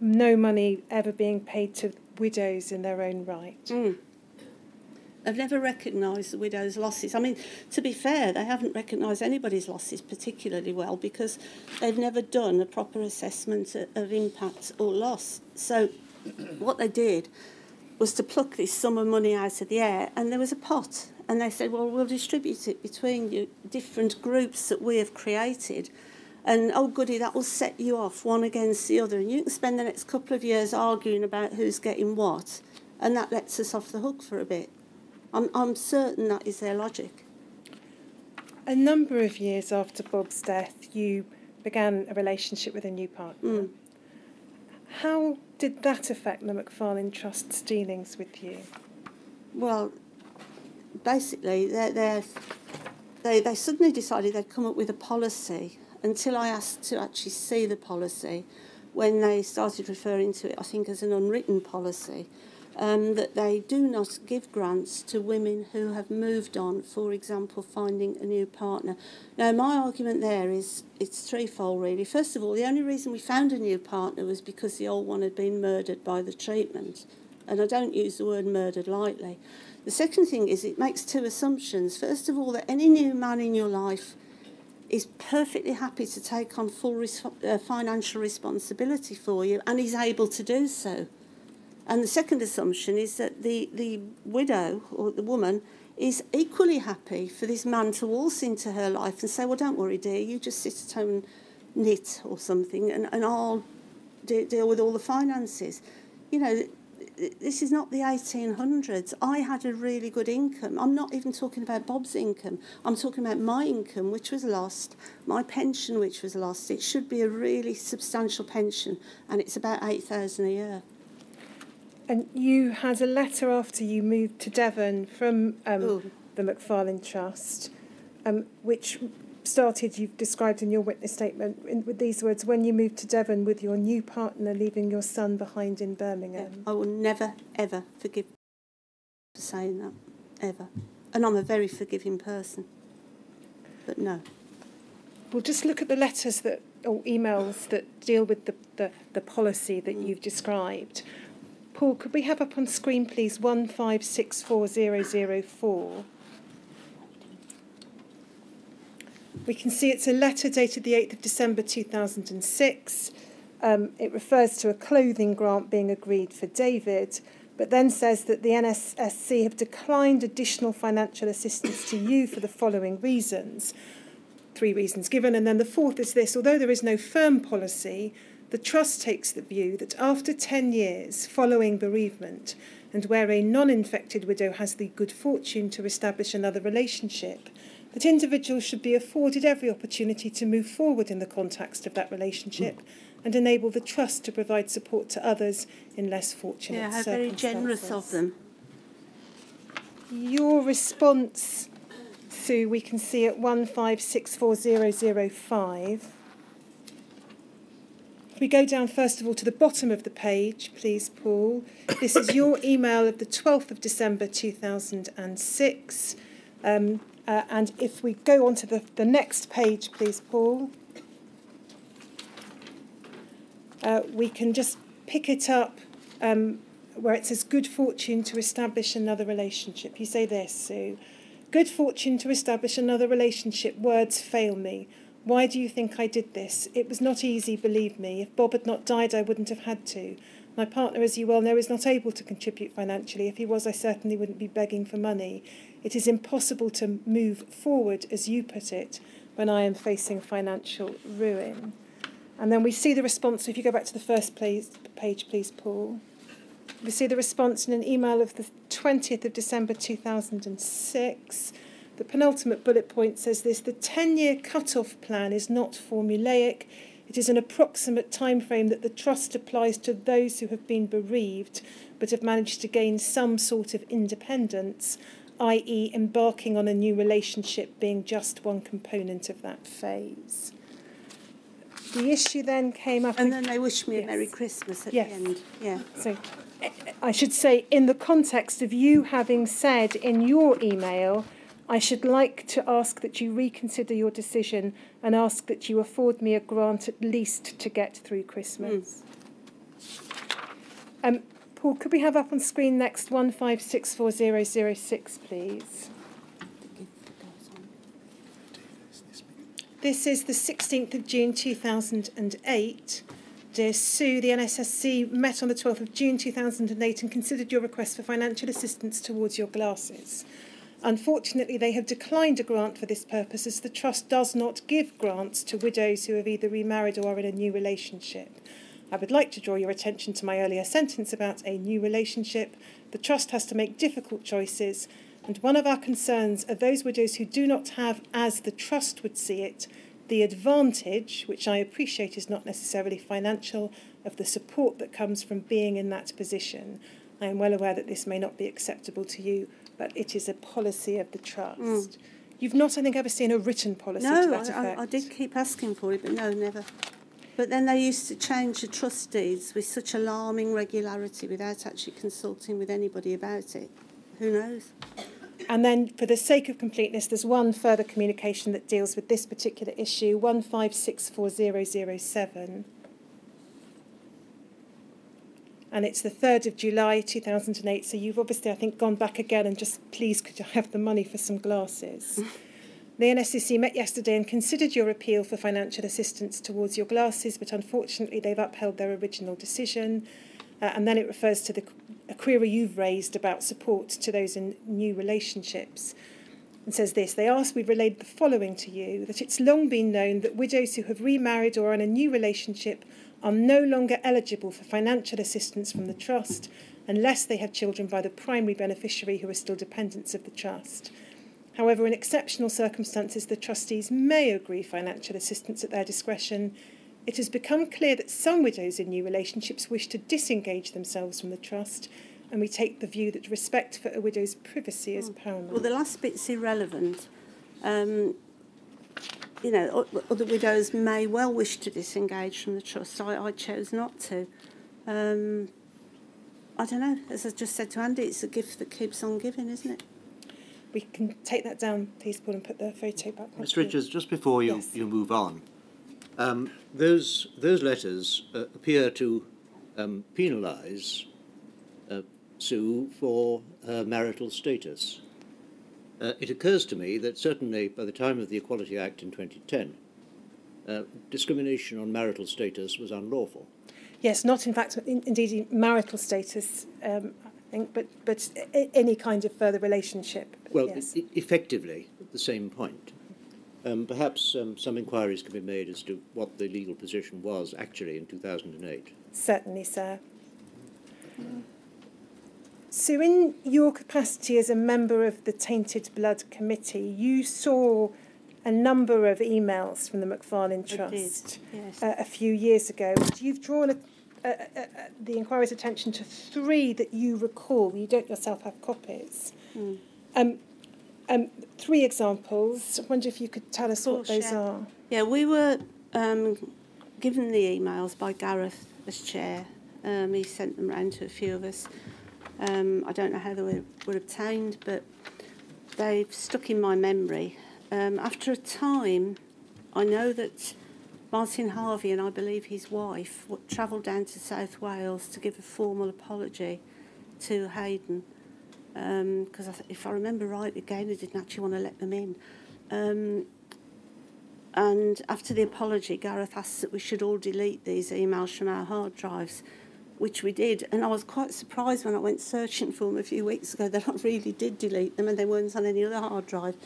no money ever being paid to widows in their own right. Mm. I've never recognised the widow's losses. I mean, to be fair, they haven't recognised anybody's losses particularly well because they've never done a proper assessment of impact or loss. So, what they did was to pluck this sum of money out of the air, and there was a pot. And they said, well, we'll distribute it between you, different groups that we have created. And oh, goody, that will set you off one against the other. And you can spend the next couple of years arguing about who's getting what, and that lets us off the hook for a bit. I'm, I'm certain that is their logic. A number of years after Bob's death, you began a relationship with a new partner. Mm. How did that affect the Macfarlane Trust's dealings with you? Well, basically, they're, they're, they they suddenly decided they'd come up with a policy until I asked to actually see the policy when they started referring to it, I think, as an unwritten policy. Um, that they do not give grants to women who have moved on, for example, finding a new partner. Now, my argument there is it's threefold, really. First of all, the only reason we found a new partner was because the old one had been murdered by the treatment. And I don't use the word murdered lightly. The second thing is it makes two assumptions. First of all, that any new man in your life is perfectly happy to take on full res- uh, financial responsibility for you and is able to do so. And the second assumption is that the, the widow or the woman is equally happy for this man to waltz into her life and say, Well, don't worry, dear, you just sit at home and knit or something, and, and I'll de- deal with all the finances. You know, this is not the 1800s. I had a really good income. I'm not even talking about Bob's income. I'm talking about my income, which was lost, my pension, which was lost. It should be a really substantial pension, and it's about 8,000 a year. And you had a letter after you moved to Devon from um, Oh. the Macfarlane Trust, um, which started, you've described in your witness statement, in, with these words when you moved to Devon with your new partner, leaving your son behind in Birmingham. I will never, ever forgive for saying that, ever. And I'm a very forgiving person. But no. We'll just look at the letters that, or emails that deal with the, the, the policy that mm. you've described. Paul, could we have up on screen, please, 1564004? We can see it's a letter dated the 8th of December 2006. Um, it refers to a clothing grant being agreed for David, but then says that the NSSC have declined additional financial assistance to you for the following reasons. Three reasons given, and then the fourth is this although there is no firm policy, the Trust takes the view that after 10 years following bereavement, and where a non infected widow has the good fortune to establish another relationship, that individuals should be afforded every opportunity to move forward in the context of that relationship and enable the Trust to provide support to others in less fortunate Yeah, how very generous of them. Your response, Sue, we can see at 1564005. If we go down first of all to the bottom of the page, please, Paul. This is your email of the 12th of December 2006. Um, uh, and if we go on to the, the next page, please, Paul, uh, we can just pick it up um, where it says good fortune to establish another relationship. You say this, Sue. Good fortune to establish another relationship. Words fail me. Why do you think I did this? It was not easy, believe me. If Bob had not died, I wouldn't have had to. My partner, as you well know, is not able to contribute financially. If he was, I certainly wouldn't be begging for money. It is impossible to move forward, as you put it, when I am facing financial ruin. And then we see the response. If you go back to the first place, page, please, Paul. We see the response in an email of the 20th of December 2006. The penultimate bullet point says this the 10 year cut-off plan is not formulaic. It is an approximate time frame that the trust applies to those who have been bereaved but have managed to gain some sort of independence, i.e., embarking on a new relationship being just one component of that phase. The issue then came up. And then they wished me a Merry Christmas at Yes. the end. Yeah. So I should say, in the context of you having said in your email, I should like to ask that you reconsider your decision and ask that you afford me a grant at least to get through Christmas. Um, Paul, could we have up on screen next 15640006, please? This is the 16th of June 2008. Dear Sue, the NSSC met on the 12th of June 2008 and considered your request for financial assistance towards your glasses. Unfortunately, they have declined a grant for this purpose as the Trust does not give grants to widows who have either remarried or are in a new relationship. I would like to draw your attention to my earlier sentence about a new relationship. The Trust has to make difficult choices, and one of our concerns are those widows who do not have, as the Trust would see it, the advantage, which I appreciate is not necessarily financial, of the support that comes from being in that position. I am well aware that this may not be acceptable to you, but it is a policy of the Trust. Mm. You've not, I think, ever seen a written policy to that I, effect. I, I did keep asking for it, but no, never. But then they used to change the trust deeds with such alarming regularity without actually consulting with anybody about it. Who knows? And then, for the sake of completeness, there's one further communication that deals with this particular issue, 1564007. And it's the 3rd of July 2008. So you've obviously, I think, gone back again and just, please, could you have the money for some glasses? the NSCC met yesterday and considered your appeal for financial assistance towards your glasses, but unfortunately they've upheld their original decision. Uh, and then it refers to the a query you've raised about support to those in new relationships and says this they asked we've relayed the following to you that it's long been known that widows who have remarried or are in a new relationship are no longer eligible for financial assistance from the trust unless they have children by the primary beneficiary who are still dependents of the trust. However, in exceptional circumstances, the trustees may agree financial assistance at their discretion. It has become clear that some widows in new relationships wish to disengage themselves from the trust, and we take the view that respect for a widow's privacy is paramount. Well, the last bit's irrelevant. Um, you know, other widows may well wish to disengage from the trust. I, I chose not to. Um, I don't know. As I just said to Andy, it's a gift that keeps on giving, isn't it? We can take that down, please, Paul, and put the photo back. Ms. Richards, just before you, Yes. you move on, um, those, those letters uh, appear to um, penalise uh, Sue for her marital status. Uh, it occurs to me that certainly by the time of the Equality Act in 2010, uh, discrimination on marital status was unlawful. Yes, not in fact, in, indeed, marital status, um, think, but, but any kind of further relationship. Well, yes. e- effectively, at the same point. Um, perhaps um, some inquiries can be made as to what the legal position was actually in 2008. Certainly, sir. So, in your capacity as a member of the Tainted Blood Committee, you saw a number of emails from the Macfarlane did, Trust yes. uh, a few years ago. You've drawn a, a, a, a, the inquiry's attention to three that you recall. You don't yourself have copies. Hmm. Um, um, three examples. I wonder if you could tell us what those are. Yeah, we were um, given the emails by Gareth as chair. Um, he sent them round to a few of us. Um, I don't know how they were, were obtained, but they've stuck in my memory. Um, after a time, I know that Martin Harvey and I believe his wife travelled down to South Wales to give a formal apology to Hayden. Because th- if I remember right, again, they didn't actually want to let them in. Um, and after the apology, Gareth asked that we should all delete these emails from our hard drives. which we did. And I was quite surprised when I went searching for them a few weeks ago that I really did delete them and they weren't on any other hard drive.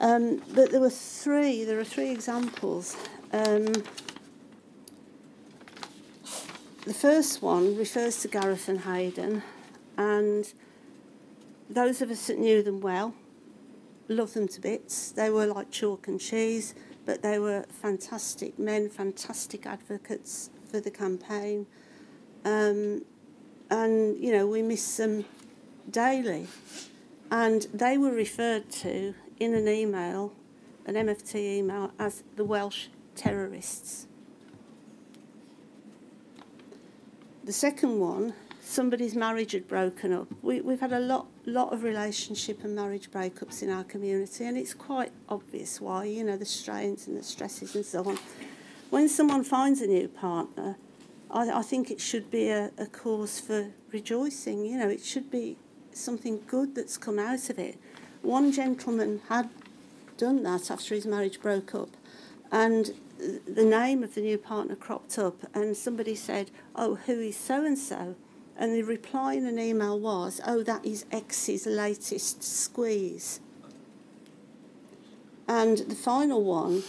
Um, but there were three, there are three examples. Um, the first one refers to Gareth and Hayden, and those of us that knew them well love them to bits. They were like chalk and cheese, but they were fantastic men, fantastic advocates for the campaign. Um, and, you know, we miss them daily. And they were referred to in an email, an MFT email, as the Welsh terrorists. The second one, somebody's marriage had broken up. We, we've had a lot, lot of relationship and marriage breakups in our community, and it's quite obvious why, you know, the strains and the stresses and so on. When someone finds a new partner, I, I think it should be a, a cause for rejoicing. You know, it should be something good that's come out of it. One gentleman had done that after his marriage broke up, and the name of the new partner cropped up, and somebody said, "Oh, who is so and so?" And the reply in an email was, "Oh, that is X's latest squeeze." And the final one,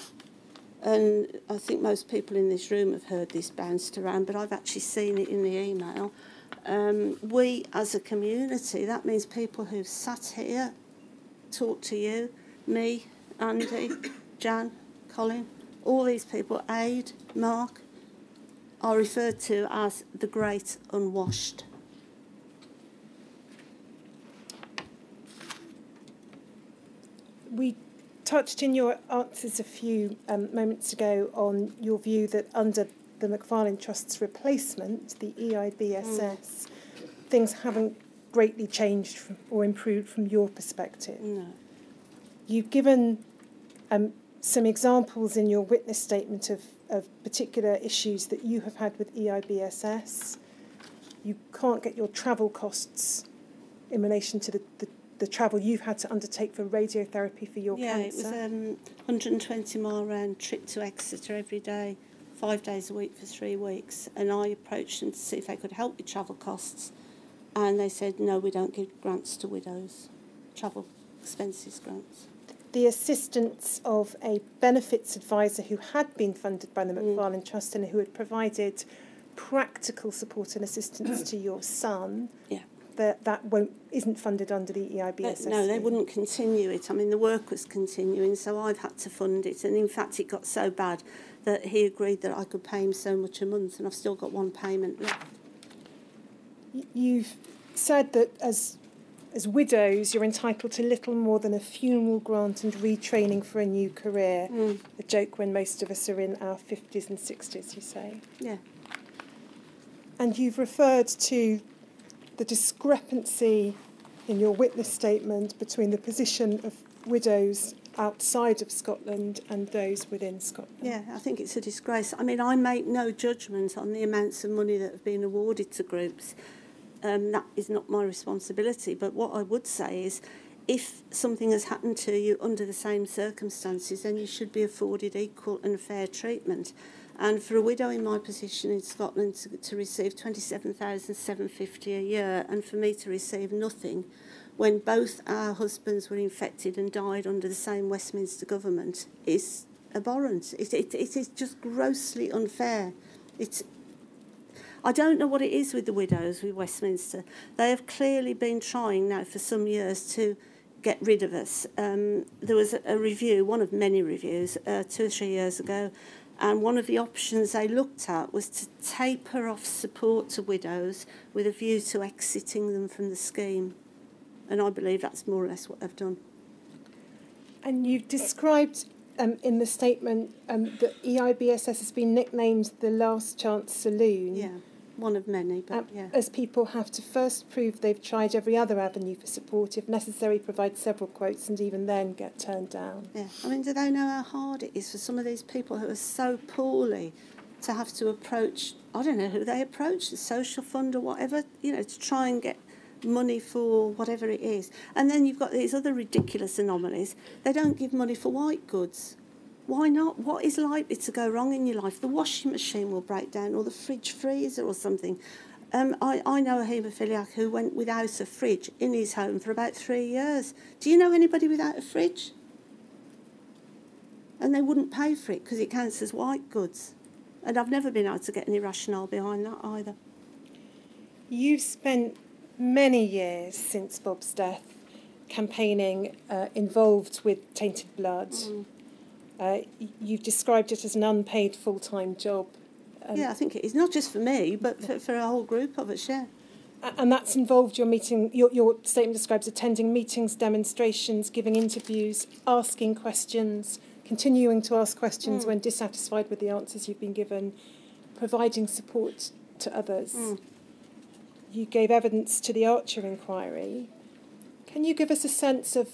and I think most people in this room have heard this bounced around, but I've actually seen it in the email. Um, we, as a community, that means people who've sat here, talked to you, me, Andy, Jan, Colin, all these people, Aid, Mark, are referred to as the great unwashed. We touched in your answers a few um, moments ago on your view that under the Macfarlane Trust's replacement, the EIBSS, mm. things haven't greatly changed from, or improved from your perspective. No. You've given um, some examples in your witness statement of, of particular issues that you have had with EIBSS. You can't get your travel costs in relation to the, the, the travel you've had to undertake for radiotherapy for your yeah, cancer. Yeah, it was um, 120 mile round trip to Exeter every day, five days a week for three weeks. And I approached them to see if they could help with travel costs. And they said, no, we don't give grants to widows, travel expenses grants the assistance of a benefits advisor who had been funded by the mm. Macfarlane Trust and who had provided practical support and assistance to your son. Yeah. That that won't isn't funded under the EIBSS. no, they wouldn't continue it. I mean, the work was continuing, so I've had to fund it. And in fact, it got so bad that he agreed that I could pay him so much a month, and I've still got one payment left. You've said that as as widows, you're entitled to little more than a funeral grant and retraining for a new career. Mm. A joke when most of us are in our 50s and 60s, you say. Yeah. And you've referred to the discrepancy in your witness statement between the position of widows outside of Scotland and those within Scotland. Yeah, I think it's a disgrace. I mean, I make no judgment on the amounts of money that have been awarded to groups um, that is not my responsibility. But what I would say is, if something has happened to you under the same circumstances, then you should be afforded equal and fair treatment. And for a widow in my position in Scotland to, to receive 27,750 a year and for me to receive nothing when both our husbands were infected and died under the same Westminster government is abhorrent. It, it, it is just grossly unfair. It's I don't know what it is with the widows with Westminster. They have clearly been trying now for some years to get rid of us. Um, there was a, review, one of many reviews, uh, two or three years ago, and one of the options they looked at was to taper off support to widows with a view to exiting them from the scheme. And I believe that's more or less what they've done. And you've described um, in the statement um, that EIBSS has been nicknamed the Last Chance Saloon. Yeah one of many, but um, yeah. As people have to first prove they've tried every other avenue for support, if necessary, provide several quotes, and even then get turned down. Yeah, I mean, do they know how hard it is for some of these people who are so poorly to have to approach? I don't know who they approach, the social fund or whatever, you know, to try and get money for whatever it is. And then you've got these other ridiculous anomalies. They don't give money for white goods. Why not? What is likely to go wrong in your life? The washing machine will break down, or the fridge freezer, or something. Um, I, I know a haemophiliac who went without a fridge in his home for about three years. Do you know anybody without a fridge? And they wouldn't pay for it because it counts as white goods. And I've never been able to get any rationale behind that either. You've spent many years since Bob's death campaigning uh, involved with tainted blood. Mm. Uh, you've described it as an unpaid full time job. Um, yeah, I think it is. Not just for me, but for, for a whole group of us, yeah. And that's involved your meeting, your, your statement describes attending meetings, demonstrations, giving interviews, asking questions, continuing to ask questions Mm. when dissatisfied with the answers you've been given, providing support to others. Mm. You gave evidence to the Archer inquiry. Can you give us a sense of,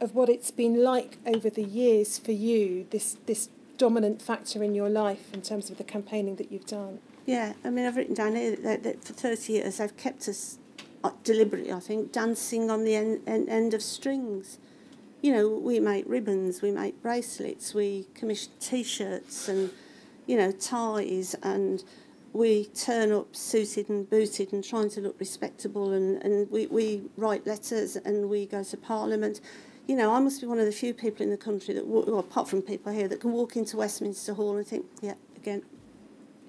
of what it's been like over the years for you, this, this dominant factor in your life in terms of the campaigning that you've done? Yeah, I mean, I've written down that, that for 30 years they've kept us uh, deliberately, I think, dancing on the end, end, end of strings. You know, we make ribbons, we make bracelets, we commission T-shirts and, you know, ties, and we turn up suited and booted and trying to look respectable, and, and we, we write letters and we go to Parliament. You know, I must be one of the few people in the country that, well, apart from people here, that can walk into Westminster Hall and think, yeah, again,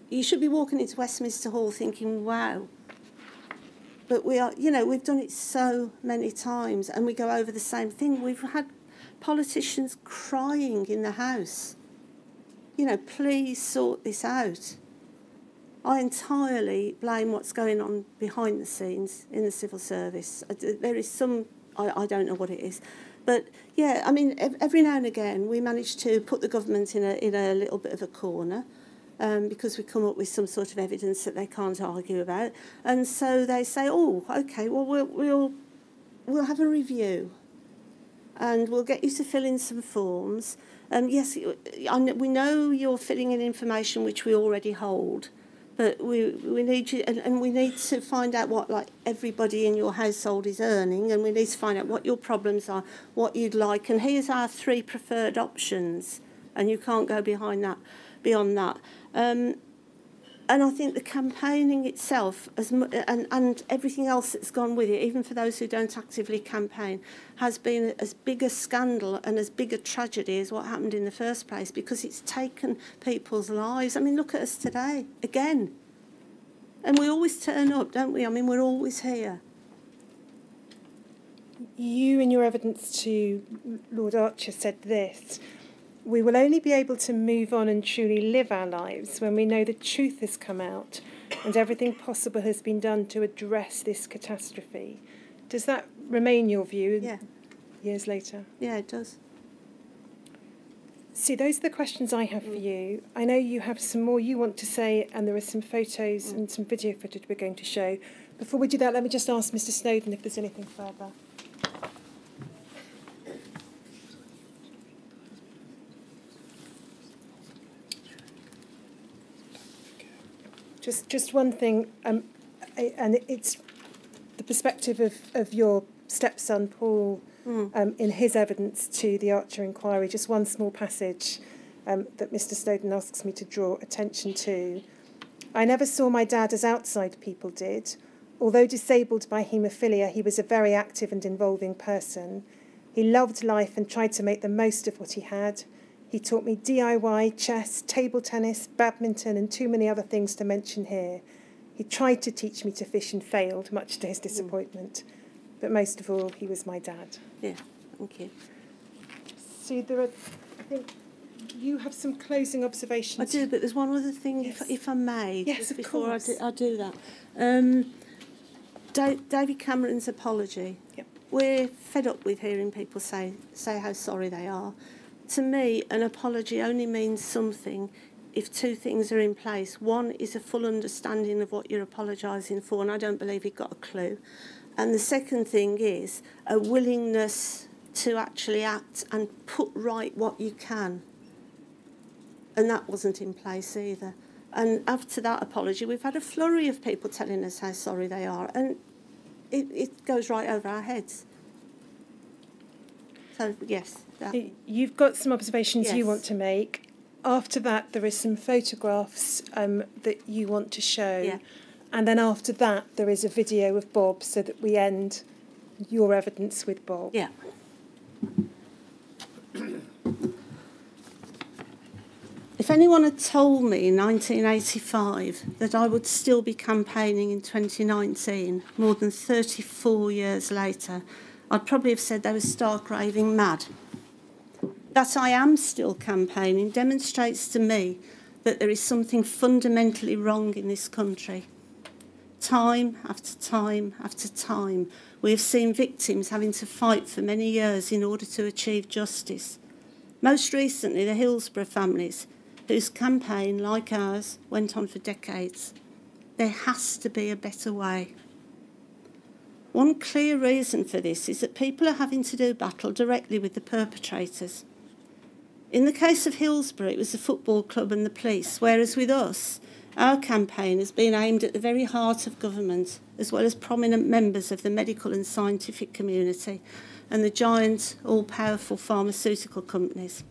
you should be walking into Westminster Hall thinking, wow. But we are, you know, we've done it so many times and we go over the same thing. We've had politicians crying in the House. You know, please sort this out. I entirely blame what's going on behind the scenes in the civil service. There is some, I, I don't know what it is. But yeah, I mean, every now and again we manage to put the government in a, in a little bit of a corner um, because we come up with some sort of evidence that they can't argue about. And so they say, oh, okay, well, we'll, we'll, we'll have a review and we'll get you to fill in some forms. Um, yes, we know you're filling in information which we already hold, but we, we need you, and, and we need to find out what like everybody in your household is earning, and we need to find out what your problems are, what you'd like, and here's our three preferred options, and you can't go behind that, beyond that. Um, and I think the campaigning itself, as and, and everything else that's gone with it, even for those who don't actively campaign, has been as big a scandal and as big a tragedy as what happened in the first place because it's taken people's lives. I mean, look at us today, again. And we always turn up, don't we? I mean, we're always here. You, in your evidence to Lord Archer, said this We will only be able to move on and truly live our lives when we know the truth has come out and everything possible has been done to address this catastrophe. Does that remain your view Yeah, years later? yeah, it does. See, those are the questions I have for you. I know you have some more you want to say, and there are some photos and some video footage we're going to show. Before we do that, let me just ask Mr. Snowden if there's anything further. Just, just one thing, um, I- and it's the perspective of, of your stepson, Paul, Mm. um, in his evidence to the Archer inquiry, just one small passage um, that Mr. Snowden asks me to draw attention to. I never saw my dad as outside people did. Although disabled by haemophilia, he was a very active and involving person. He loved life and tried to make the most of what he had. He taught me DIY, chess, table tennis, badminton, and too many other things to mention here. He tried to teach me to fish and failed, much to his disappointment. But most of all, he was my dad. Yeah, thank you. So there are, I think, you have some closing observations. I do, but there's one other thing, Yes. if, if I may, Yes, of before I course. do, I do that. Um, da- David Cameron's apology. Yep. We're fed up with hearing people say say how sorry they are. To me, an apology only means something if two things are in place. One is a full understanding of what you're apologising for, and I don't believe he got a clue. And the second thing is a willingness to actually act and put right what you can and that wasn't in place either. And after that apology, we've had a flurry of people telling us how sorry they are, and it, it goes right over our heads. So, yes, that, You've got some observations you want to make. After that, there is some photographs um, that you want to show. Yeah. And then after that, there is a video of Bob so that we end your evidence with Bob. Yeah. If anyone had told me in 1985 that I would still be campaigning in 2019, more than 34 years later, I'd probably have said they were stark raving mad. That I am still campaigning demonstrates to me that there is something fundamentally wrong in this country. Time after time after time, we have seen victims having to fight for many years in order to achieve justice. Most recently, the Hillsborough families whose campaign, like ours, went on for decades. There has to be a better way. One clear reason for this is that people are having to do battle directly with the perpetrators. In the case of Hillsborough, it was the football club and the police, whereas with us, our campaign has been aimed at the very heart of government, as well as prominent members of the medical and scientific community and the giant, all-powerful pharmaceutical companies.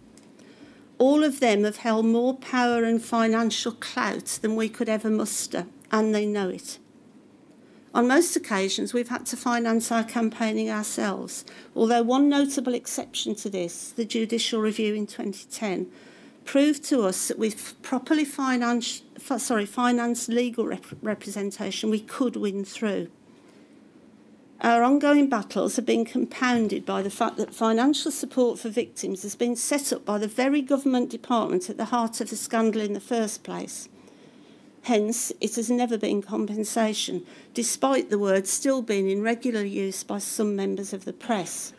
All of them have held more power and financial clout than we could ever muster, and they know it. On most occasions, we've had to finance our campaigning ourselves, although one notable exception to this, the judicial review in 2010, proved to us that with properly financed, sorry, financed legal rep representation, we could win through. Our ongoing battles have been compounded by the fact that financial support for victims has been set up by the very government department at the heart of the scandal in the first place. Hence, it has never been compensation, despite the word still being in regular use by some members of the press.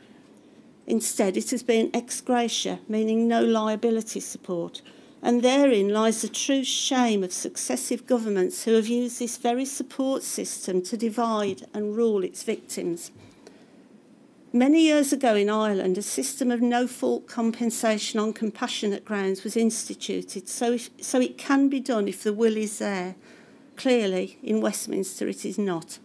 Instead, it has been ex gratia, meaning no liability support, and therein lies the true shame of successive governments who have used this very support system to divide and rule its victims. Many years ago in Ireland, a system of no-fault compensation on compassionate grounds was instituted, so, if, so it can be done if the will is there. Clearly, in Westminster it is not.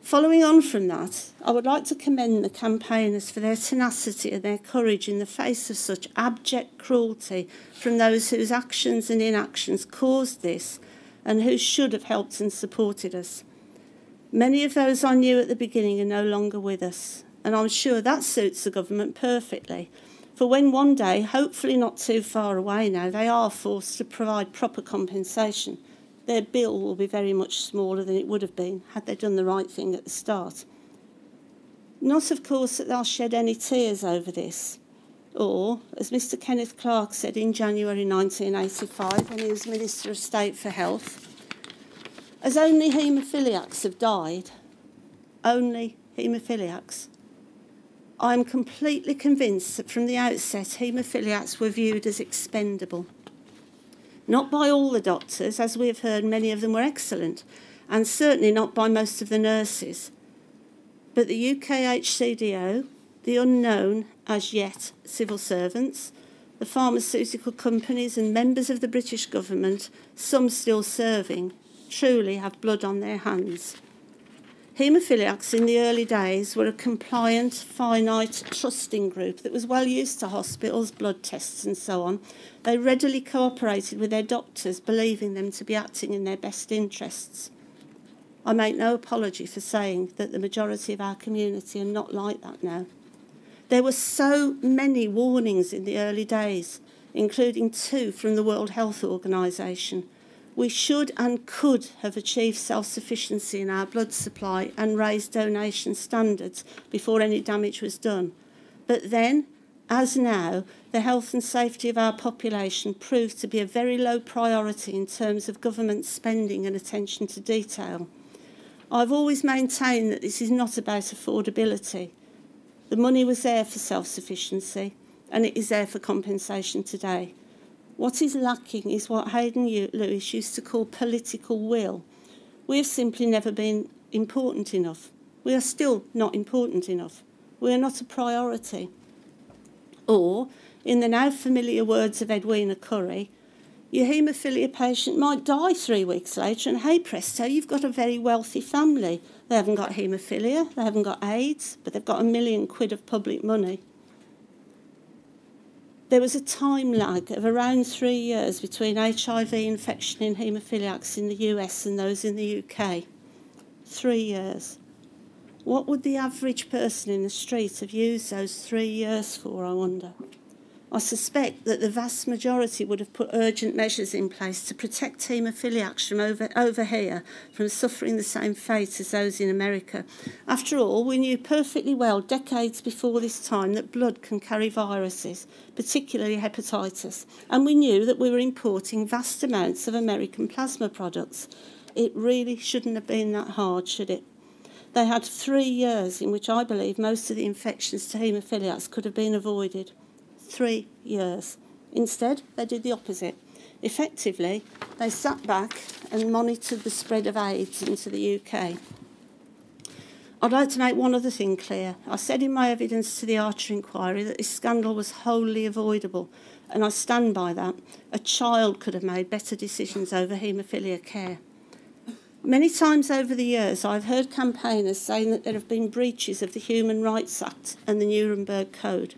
Following on from that, I would like to commend the campaigners for their tenacity and their courage in the face of such abject cruelty from those whose actions and inactions caused this and who should have helped and supported us. Many of those I knew at the beginning are no longer with us, and I'm sure that suits the government perfectly. For when one day, hopefully not too far away now, they are forced to provide proper compensation – their bill will be very much smaller than it would have been had they done the right thing at the start. Not, of course, that they'll shed any tears over this, or, as Mr Kenneth Clarke said in January 1985 when he was Minister of State for Health, as only haemophiliacs have died, only haemophiliacs, I am completely convinced that from the outset haemophiliacs were viewed as expendable. Not by all the doctors, as we have heard, many of them were excellent, and certainly not by most of the nurses. But the UKHCDO, the unknown as yet civil servants, the pharmaceutical companies and members of the British government, some still serving, truly have blood on their hands. Haemophiliacs in the early days were a compliant, finite, trusting group that was well used to hospitals, blood tests, and so on. They readily cooperated with their doctors, believing them to be acting in their best interests. I make no apology for saying that the majority of our community are not like that now. There were so many warnings in the early days, including two from the World Health Organization we should and could have achieved self-sufficiency in our blood supply and raised donation standards before any damage was done. But then, as now, the health and safety of our population proved to be a very low priority in terms of government spending and attention to detail. I've always maintained that this is not about affordability. The money was there for self-sufficiency and it is there for compensation today. What is lacking is what Hayden Lewis used to call political will. We have simply never been important enough. We are still not important enough. We are not a priority. Or, in the now familiar words of Edwina Currie, your haemophilia patient might die three weeks later, and hey presto, you've got a very wealthy family. They haven't got haemophilia, they haven't got AIDS, but they've got a million quid of public money. There was a time lag of around three years between HIV infection in haemophiliacs in the US and those in the UK. Three years. What would the average person in the street have used those three years for, I wonder? I suspect that the vast majority would have put urgent measures in place to protect haemophiliacs from over, over here from suffering the same fate as those in America. After all, we knew perfectly well decades before this time that blood can carry viruses, particularly hepatitis, and we knew that we were importing vast amounts of American plasma products. It really shouldn't have been that hard, should it? They had three years in which I believe most of the infections to haemophiliacs could have been avoided three years. Instead, they did the opposite. Effectively, they sat back and monitored the spread of AIDS into the UK. I'd like to make one other thing clear. I said in my evidence to the Archer inquiry that this scandal was wholly avoidable, and I stand by that. A child could have made better decisions over haemophilia care. Many times over the years, I've heard campaigners saying that there have been breaches of the Human Rights Act and the Nuremberg Code.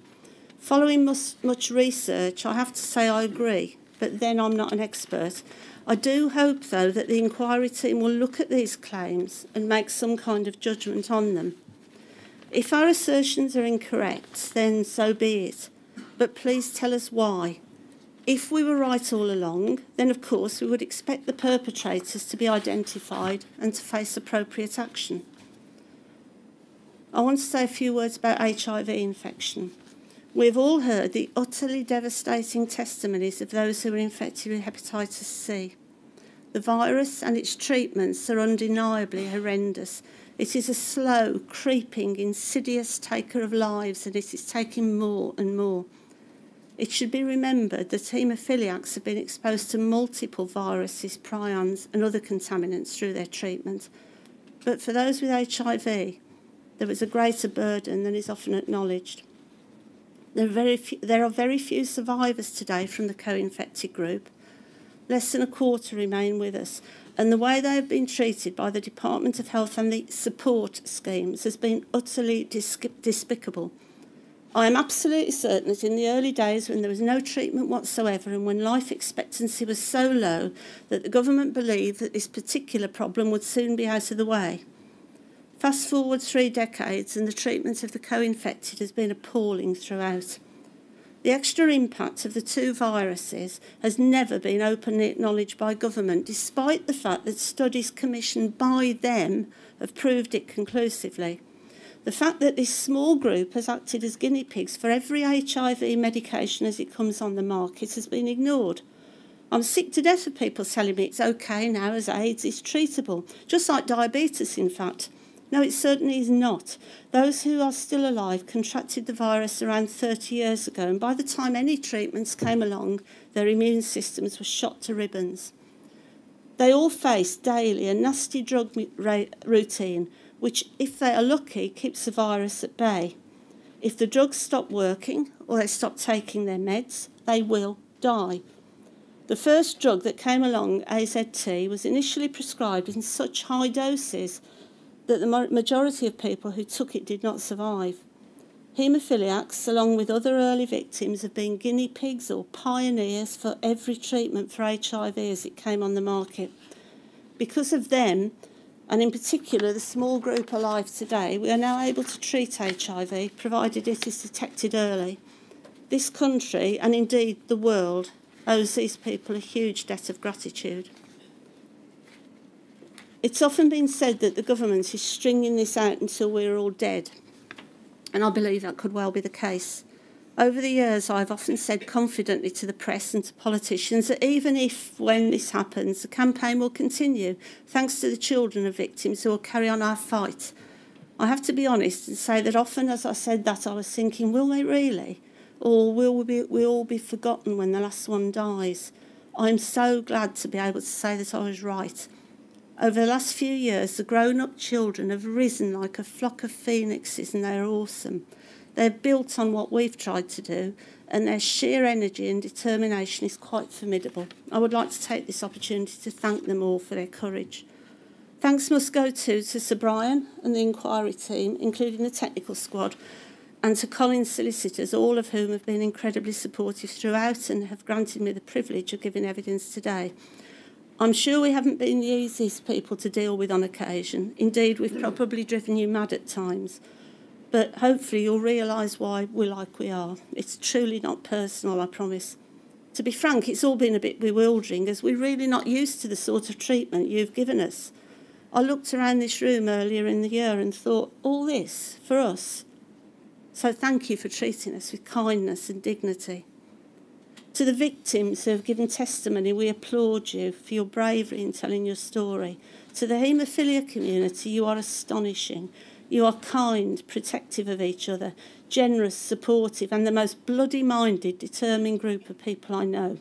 Following much, much research, I have to say I agree, but then I'm not an expert. I do hope, though, that the inquiry team will look at these claims and make some kind of judgment on them. If our assertions are incorrect, then so be it. But please tell us why. If we were right all along, then of course we would expect the perpetrators to be identified and to face appropriate action. I want to say a few words about HIV infection. We've all heard the utterly devastating testimonies of those who were infected with hepatitis C. The virus and its treatments are undeniably horrendous. It is a slow, creeping, insidious taker of lives, and it is taking more and more. It should be remembered that haemophiliacs have been exposed to multiple viruses, prions, and other contaminants through their treatment. But for those with HIV, there is a greater burden than is often acknowledged. There are, very few, there are very few survivors today from the co-infected group. Less than a quarter remain with us. And the way they have been treated by the Department of Health and the support schemes has been utterly despicable. I am absolutely certain that in the early days when there was no treatment whatsoever and when life expectancy was so low that the government believed that this particular problem would soon be out of the way. Fast forward three decades and the treatment of the co-infected has been appalling throughout. The extra impact of the two viruses has never been openly acknowledged by government, despite the fact that studies commissioned by them have proved it conclusively. The fact that this small group has acted as guinea pigs for every HIV medication as it comes on the market has been ignored. I'm sick to death of people telling me it's okay now as AIDS is treatable, just like diabetes, in fact. No, it certainly is not. Those who are still alive contracted the virus around 30 years ago, and by the time any treatments came along, their immune systems were shot to ribbons. They all face daily a nasty drug routine, which, if they are lucky, keeps the virus at bay. If the drugs stop working or they stop taking their meds, they will die. The first drug that came along, AZT, was initially prescribed in such high doses that the majority of people who took it did not survive. Haemophiliacs, along with other early victims, have been guinea pigs or pioneers for every treatment for HIV as it came on the market. Because of them, and in particular the small group alive today, we are now able to treat HIV, provided it is detected early. This country, and indeed the world, owes these people a huge debt of gratitude. It's often been said that the government is stringing this out until we're all dead, and I believe that could well be the case. Over the years, I've often said confidently to the press and to politicians that even if, when this happens, the campaign will continue, thanks to the children of victims who will carry on our fight. I have to be honest and say that often as I said that, I was thinking, will they really? Or will we, be, we all be forgotten when the last one dies? I'm so glad to be able to say that I was right. Over the last few years, the grown up children have risen like a flock of phoenixes and they're awesome. They're built on what we've tried to do, and their sheer energy and determination is quite formidable. I would like to take this opportunity to thank them all for their courage. Thanks must go too to Sir Brian and the inquiry team, including the technical squad, and to Colin's solicitors, all of whom have been incredibly supportive throughout and have granted me the privilege of giving evidence today. I'm sure we haven't been the easiest people to deal with on occasion. Indeed, we've probably driven you mad at times. But hopefully you'll realise why we're like we are. It's truly not personal, I promise. To be frank, it's all been a bit bewildering as we're really not used to the sort of treatment you've given us. I looked around this room earlier in the year and thought, all this for us. So thank you for treating us with kindness and dignity. To the victims who have given testimony, we applaud you for your bravery in telling your story. To the haemophilia community, you are astonishing. You are kind, protective of each other, generous, supportive, and the most bloody minded, determined group of people I know.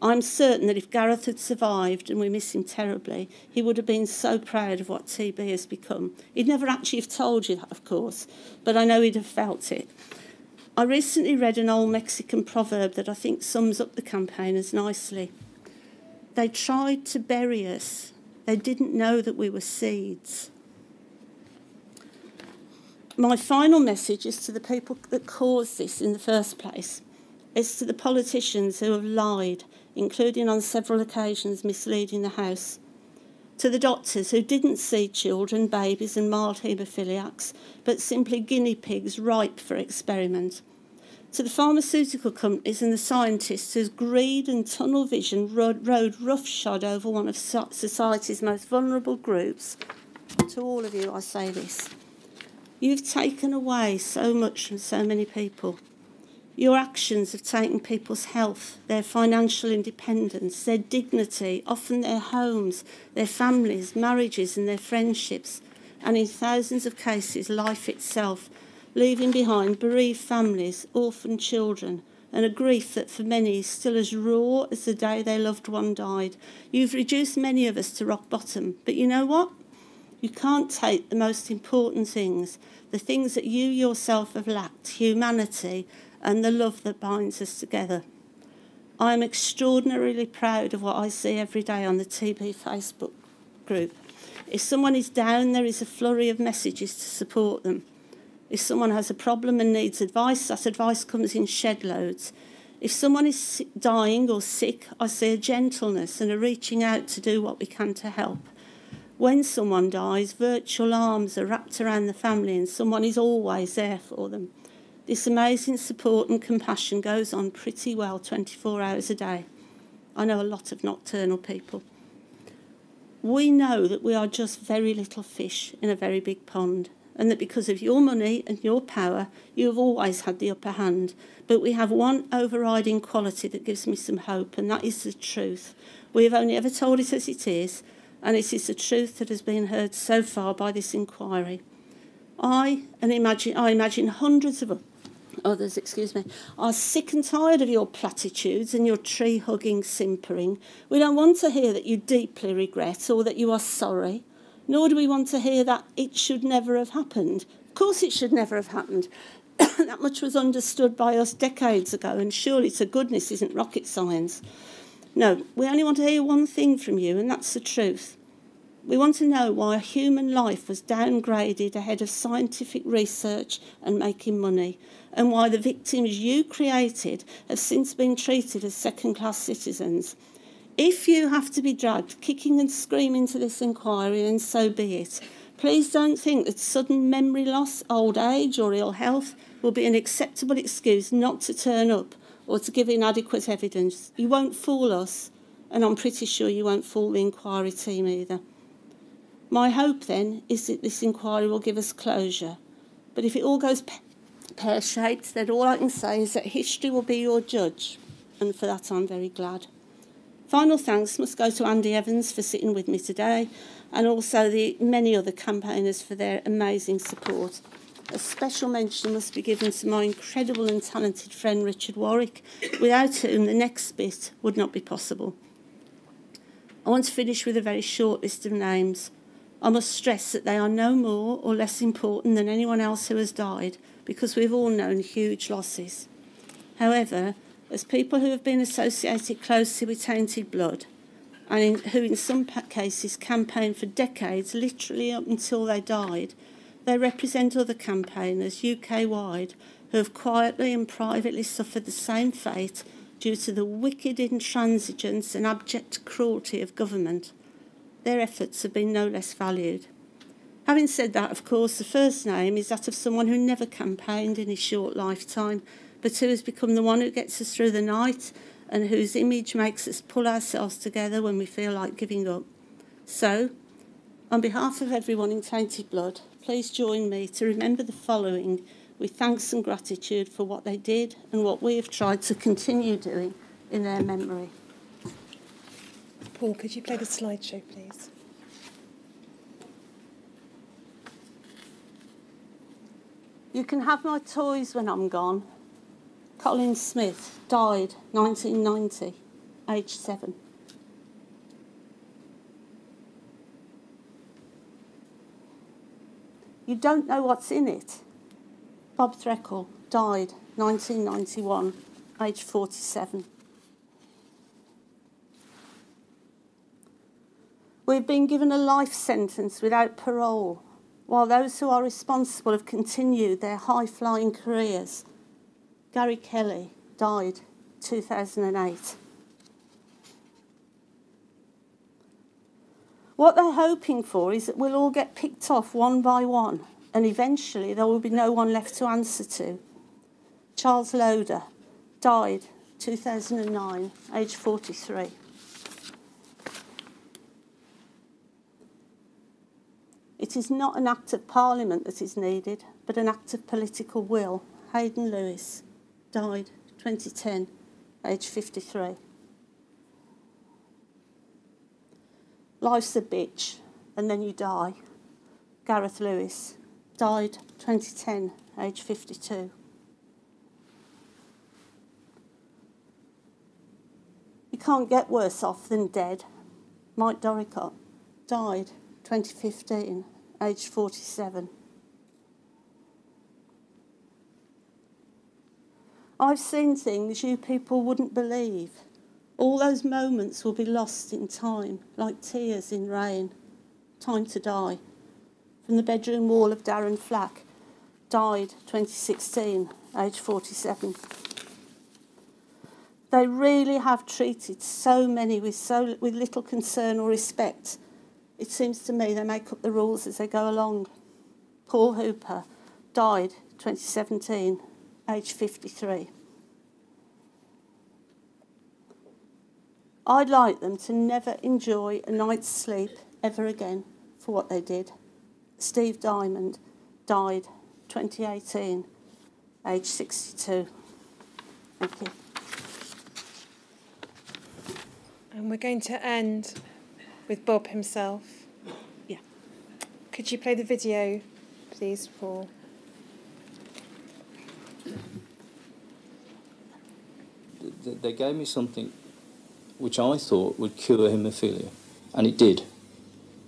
I'm certain that if Gareth had survived, and we miss him terribly, he would have been so proud of what TB has become. He'd never actually have told you that, of course, but I know he'd have felt it. I recently read an old Mexican proverb that I think sums up the campaigners nicely. They tried to bury us. They didn't know that we were seeds. My final message is to the people that caused this in the first place. It's to the politicians who have lied, including on several occasions misleading the House. To the doctors who didn't see children, babies, and mild haemophiliacs, but simply guinea pigs ripe for experiment. To the pharmaceutical companies and the scientists whose greed and tunnel vision rode, rode roughshod over one of society's most vulnerable groups. To all of you, I say this. You've taken away so much from so many people. Your actions have taken people's health, their financial independence, their dignity, often their homes, their families, marriages, and their friendships, and in thousands of cases, life itself, leaving behind bereaved families, orphaned children, and a grief that for many is still as raw as the day their loved one died. You've reduced many of us to rock bottom, but you know what? You can't take the most important things, the things that you yourself have lacked humanity, and the love that binds us together. I am extraordinarily proud of what I see every day on the TB Facebook group. If someone is down, there is a flurry of messages to support them. If someone has a problem and needs advice, that advice comes in shed loads. If someone is dying or sick, I see a gentleness and a reaching out to do what we can to help. When someone dies, virtual arms are wrapped around the family and someone is always there for them. This amazing support and compassion goes on pretty well 24 hours a day. I know a lot of nocturnal people. We know that we are just very little fish in a very big pond, and that because of your money and your power, you have always had the upper hand. But we have one overriding quality that gives me some hope, and that is the truth. We have only ever told it as it is, and it is the truth that has been heard so far by this inquiry. I and imagine I imagine hundreds of others, excuse me, are sick and tired of your platitudes and your tree hugging simpering. We don't want to hear that you deeply regret or that you are sorry, nor do we want to hear that it should never have happened. Of course, it should never have happened. that much was understood by us decades ago, and surely to goodness isn't rocket science. No, we only want to hear one thing from you, and that's the truth. We want to know why human life was downgraded ahead of scientific research and making money, and why the victims you created have since been treated as second class citizens. If you have to be dragged kicking and screaming to this inquiry, then so be it. Please don't think that sudden memory loss, old age, or ill health will be an acceptable excuse not to turn up or to give inadequate evidence. You won't fool us, and I'm pretty sure you won't fool the inquiry team either. My hope then is that this inquiry will give us closure. But if it all goes pear shaped, then all I can say is that history will be your judge, and for that I'm very glad. Final thanks must go to Andy Evans for sitting with me today, and also the many other campaigners for their amazing support. A special mention must be given to my incredible and talented friend Richard Warwick, without whom the next bit would not be possible. I want to finish with a very short list of names. I must stress that they are no more or less important than anyone else who has died because we've all known huge losses. However, as people who have been associated closely with tainted blood, and in, who in some cases campaigned for decades, literally up until they died, They represent other campaigners UK wide who have quietly and privately suffered the same fate due to the wicked intransigence and abject cruelty of government. Their efforts have been no less valued. Having said that, of course, the first name is that of someone who never campaigned in his short lifetime, but who has become the one who gets us through the night and whose image makes us pull ourselves together when we feel like giving up. So, on behalf of everyone in Tainted Blood, please join me to remember the following with thanks and gratitude for what they did and what we have tried to continue doing in their memory. Paul, could you play the slideshow, please? You can have my toys when I'm gone. Colin Smith died 1990, aged seven. You don't know what's in it. Bob Threakall died 1991, aged 47. We've been given a life sentence without parole while those who are responsible have continued their high flying careers. Gary Kelly died 2008. What they're hoping for is that we'll all get picked off one by one, and eventually there will be no one left to answer to. Charles Loder died 2009, age 43. It is not an act of parliament that is needed, but an act of political will. Hayden Lewis died 2010, age 53. Life's a bitch, and then you die. Gareth Lewis died 2010, age 52. You can't get worse off than dead. Mike Dorricott died 2015, aged 47. I've seen things you people wouldn't believe. All those moments will be lost in time, like tears in rain. Time to die. From the bedroom wall of Darren Flack, died 2016, age 47. They really have treated so many with so with little concern or respect it seems to me they make up the rules as they go along. Paul Hooper died 2017, aged 53. I'd like them to never enjoy a night's sleep ever again for what they did. Steve Diamond died 2018, aged 62. Thank you. And we're going to end with Bob himself. Yeah. Could you play the video, please, Paul? They gave me something which I thought would cure haemophilia, and it did.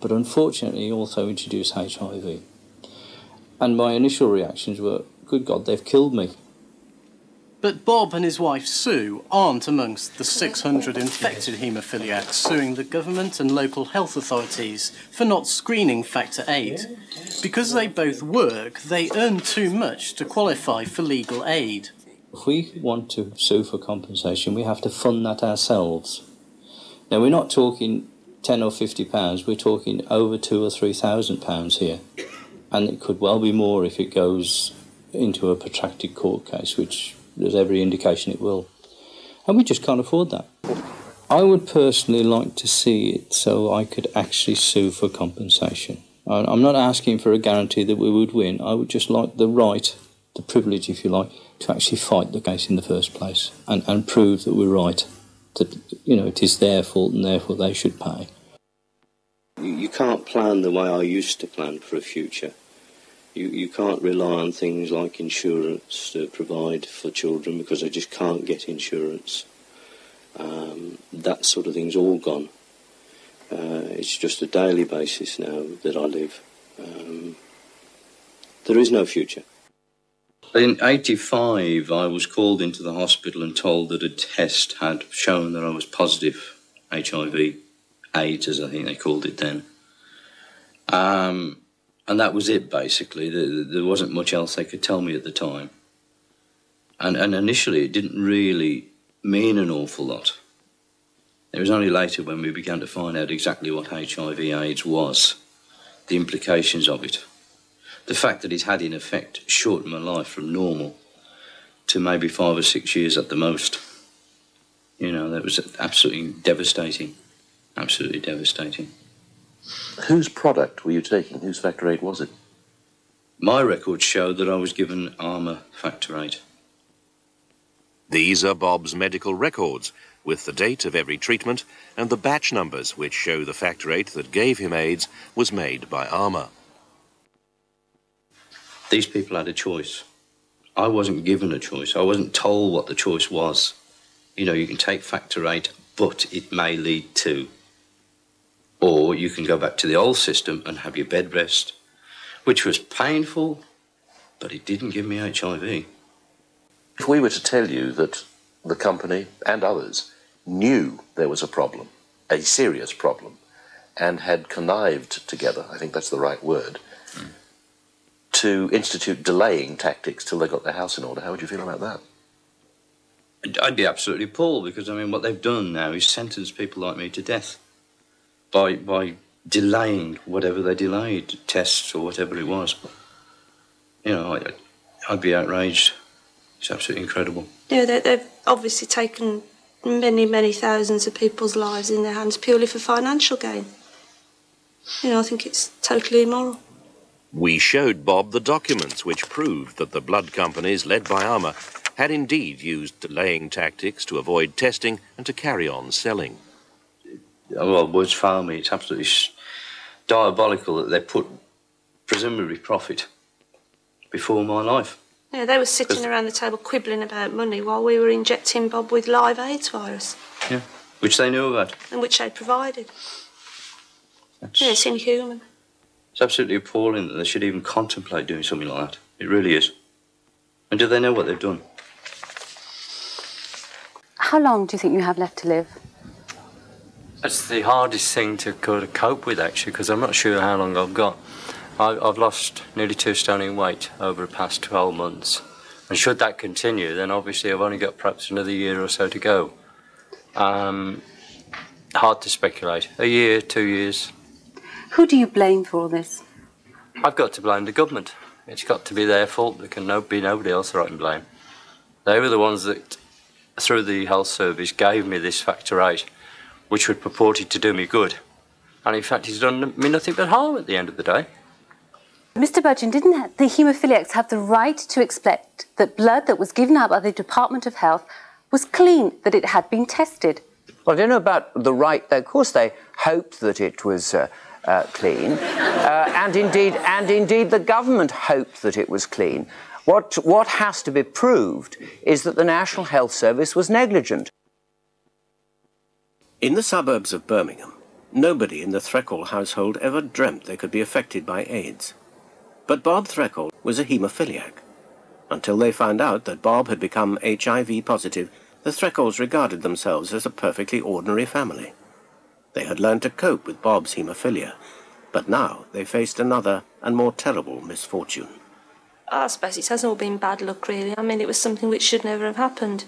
But unfortunately, it also introduced HIV. And my initial reactions were, good God, they've killed me. But Bob and his wife Sue aren't amongst the 600 infected haemophiliacs suing the government and local health authorities for not screening factor 8. Because they both work, they earn too much to qualify for legal aid. If we want to sue for compensation, we have to fund that ourselves. Now, we're not talking 10 or 50 pounds, we're talking over two or three thousand pounds here. And it could well be more if it goes into a protracted court case, which there's every indication it will. And we just can't afford that. I would personally like to see it so I could actually sue for compensation. I'm not asking for a guarantee that we would win. I would just like the right, the privilege, if you like, to actually fight the case in the first place and, and prove that we're right. That you know it is their fault and therefore they should pay. You can't plan the way I used to plan for a future. You, you can't rely on things like insurance to provide for children because they just can't get insurance. Um, that sort of thing's all gone. Uh, it's just a daily basis now that I live. Um, there is no future. In 85, I was called into the hospital and told that a test had shown that I was positive HIV, AIDS, as I think they called it then. Um, and that was it basically. There, wasn't much else they could tell me at the time. And, and initially, it didn't really mean an awful lot. It was only later when we began to find out exactly what HIV/AIDS was, the implications of it, the fact that it had in effect shortened my life from normal to maybe five or six years at the most. You know, that was absolutely devastating. Absolutely devastating. Whose product were you taking? Whose Factor 8 was it? My records showed that I was given Armour Factor 8. These are Bob's medical records, with the date of every treatment and the batch numbers which show the Factor 8 that gave him AIDS was made by Armour. These people had a choice. I wasn't given a choice. I wasn't told what the choice was. You know, you can take Factor 8, but it may lead to. Or you can go back to the old system and have your bed rest, which was painful, but it didn't give me HIV. If we were to tell you that the company and others knew there was a problem, a serious problem, and had connived together, I think that's the right word, mm. to institute delaying tactics till they got their house in order, how would you feel about that? I'd be absolutely appalled because, I mean, what they've done now is sentence people like me to death by, by delaying whatever they delayed, tests or whatever it was. You know, I, I'd be outraged. It's absolutely incredible. Yeah, they, they've obviously taken many, many thousands of people's lives in their hands purely for financial gain. You know, I think it's totally immoral. We showed Bob the documents which proved that the blood companies led by Armour had indeed used delaying tactics to avoid testing and to carry on selling. Well, words fail me. It's absolutely diabolical that they put presumably profit before my life. Yeah, they were sitting around the table quibbling about money while we were injecting Bob with live AIDS virus. Yeah, which they knew about. And which they provided. That's, yeah, it's inhuman. It's absolutely appalling that they should even contemplate doing something like that. It really is. And do they know what they've done? How long do you think you have left to live? That's the hardest thing to kind of cope with, actually, because I'm not sure how long I've got. I've lost nearly two stone in weight over the past 12 months. And should that continue, then obviously I've only got perhaps another year or so to go. Um, hard to speculate. A year, two years. Who do you blame for all this? I've got to blame the government. It's got to be their fault. There can no, be nobody else that I can blame. They were the ones that, through the health service, gave me this factor eight, which would purported to do me good. And in fact, it's done me nothing but harm at the end of the day. Mr. Budgeon, didn't the haemophiliacs have the right to expect that blood that was given out by the Department of Health was clean, that it had been tested? Well, I don't know about the right. Of course, they hoped that it was uh, uh, clean, uh, and indeed, and indeed, the government hoped that it was clean. What what has to be proved is that the National Health Service was negligent. In the suburbs of Birmingham, nobody in the Threakall household ever dreamt they could be affected by AIDS. But Bob Threakall was a haemophiliac. Until they found out that Bob had become HIV positive, the Threakalls regarded themselves as a perfectly ordinary family. They had learned to cope with Bob's haemophilia, but now they faced another and more terrible misfortune. I suppose it hasn't all been bad luck, really. I mean, it was something which should never have happened.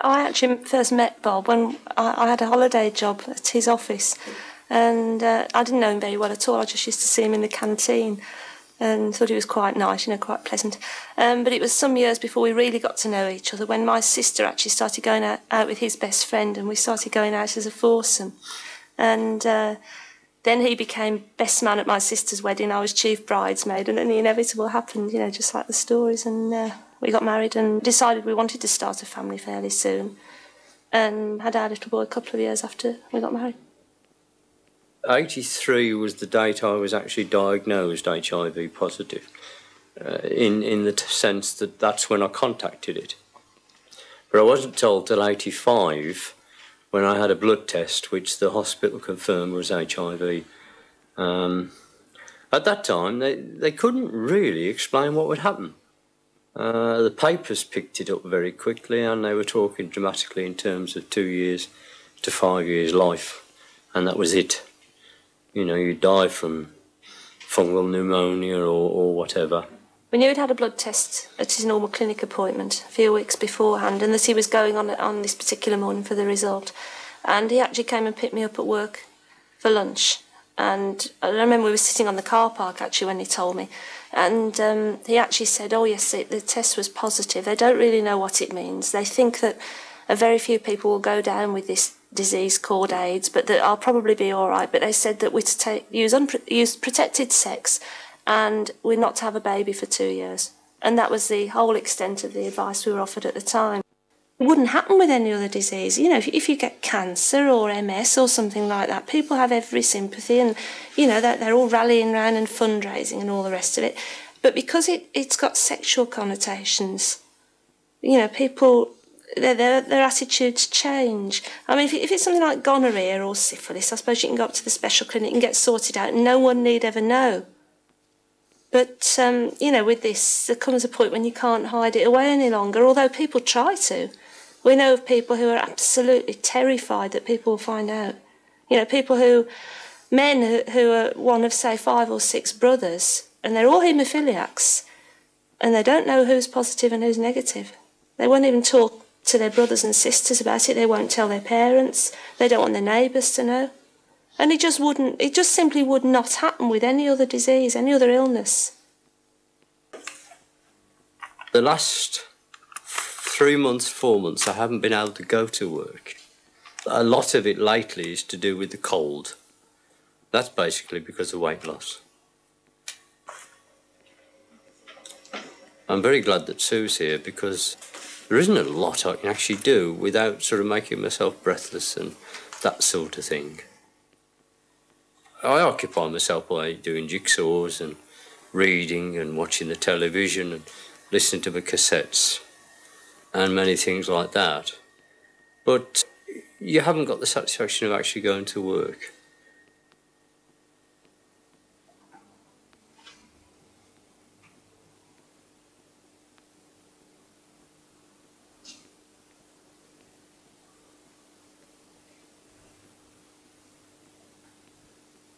I actually first met Bob when I, I had a holiday job at his office and uh, I didn't know him very well at all. I just used to see him in the canteen and thought he was quite nice, you know, quite pleasant. Um, but it was some years before we really got to know each other when my sister actually started going out, out with his best friend and we started going out as a foursome. And uh, then he became best man at my sister's wedding. I was chief bridesmaid, and then the inevitable happened, you know, just like the stories. And uh, we got married and decided we wanted to start a family fairly soon. And had our little boy a couple of years after we got married. 83 was the date I was actually diagnosed HIV positive, uh, in, in the sense that that's when I contacted it. But I wasn't told till 85 when I had a blood test, which the hospital confirmed was HIV. Um, at that time, they, they couldn't really explain what would happen. Uh, the papers picked it up very quickly, and they were talking dramatically in terms of two years to five years life, and that was it you know, you die from fungal pneumonia or, or whatever. We knew he'd had a blood test at his normal clinic appointment a few weeks beforehand and that he was going on on this particular morning for the result. And he actually came and picked me up at work for lunch. And I remember we were sitting on the car park actually when he told me. And um, he actually said, oh yes, it, the test was positive. They don't really know what it means. They think that a very few people will go down with this disease called AIDS, but that I'll probably be all right. But they said that we're to take, use, use protected sex and we're not to have a baby for two years. And that was the whole extent of the advice we were offered at the time. Wouldn't happen with any other disease. You know, if, if you get cancer or MS or something like that, people have every sympathy and, you know, they're, they're all rallying around and fundraising and all the rest of it. But because it, it's got sexual connotations, you know, people, their, their, their attitudes change. I mean, if, if it's something like gonorrhea or syphilis, I suppose you can go up to the special clinic and get sorted out and no one need ever know. But, um, you know, with this, there comes a point when you can't hide it away any longer, although people try to. We know of people who are absolutely terrified that people will find out. You know, people who, men who, who are one of, say, five or six brothers, and they're all haemophiliacs, and they don't know who's positive and who's negative. They won't even talk to their brothers and sisters about it. They won't tell their parents. They don't want their neighbours to know. And it just wouldn't, it just simply would not happen with any other disease, any other illness. The last three months, four months, I haven't been able to go to work. A lot of it lately is to do with the cold. That's basically because of weight loss. I'm very glad that Sue's here because there isn't a lot I can actually do without sort of making myself breathless and that sort of thing. I occupy myself by doing jigsaws and reading and watching the television and listening to the cassettes and many things like that. But you haven't got the satisfaction of actually going to work.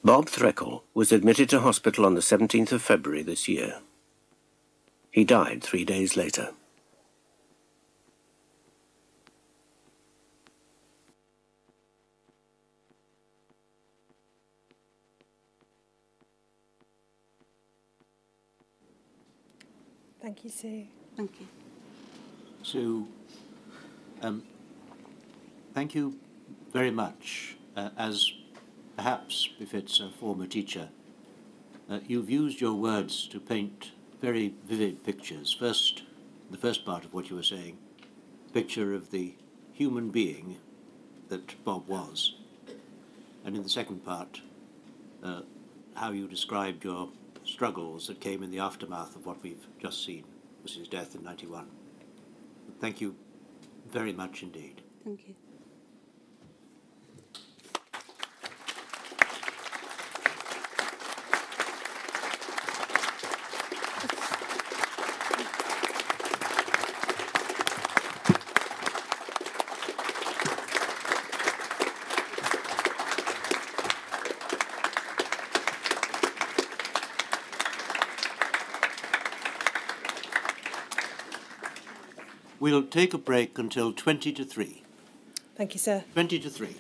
Bob Threakall was admitted to hospital on the 17th of February this year. He died three days later. Thank you, Sue. Thank you. So, um, thank you very much. Uh, as perhaps befits a former teacher, uh, you've used your words to paint very vivid pictures. First, the first part of what you were saying, picture of the human being that Bob was. And in the second part, uh, how you described your struggles that came in the aftermath of what we've just seen, was his death in 91. Thank you very much indeed. Thank you. We'll take a break until 20 to 3. Thank you, sir. 20 to 3.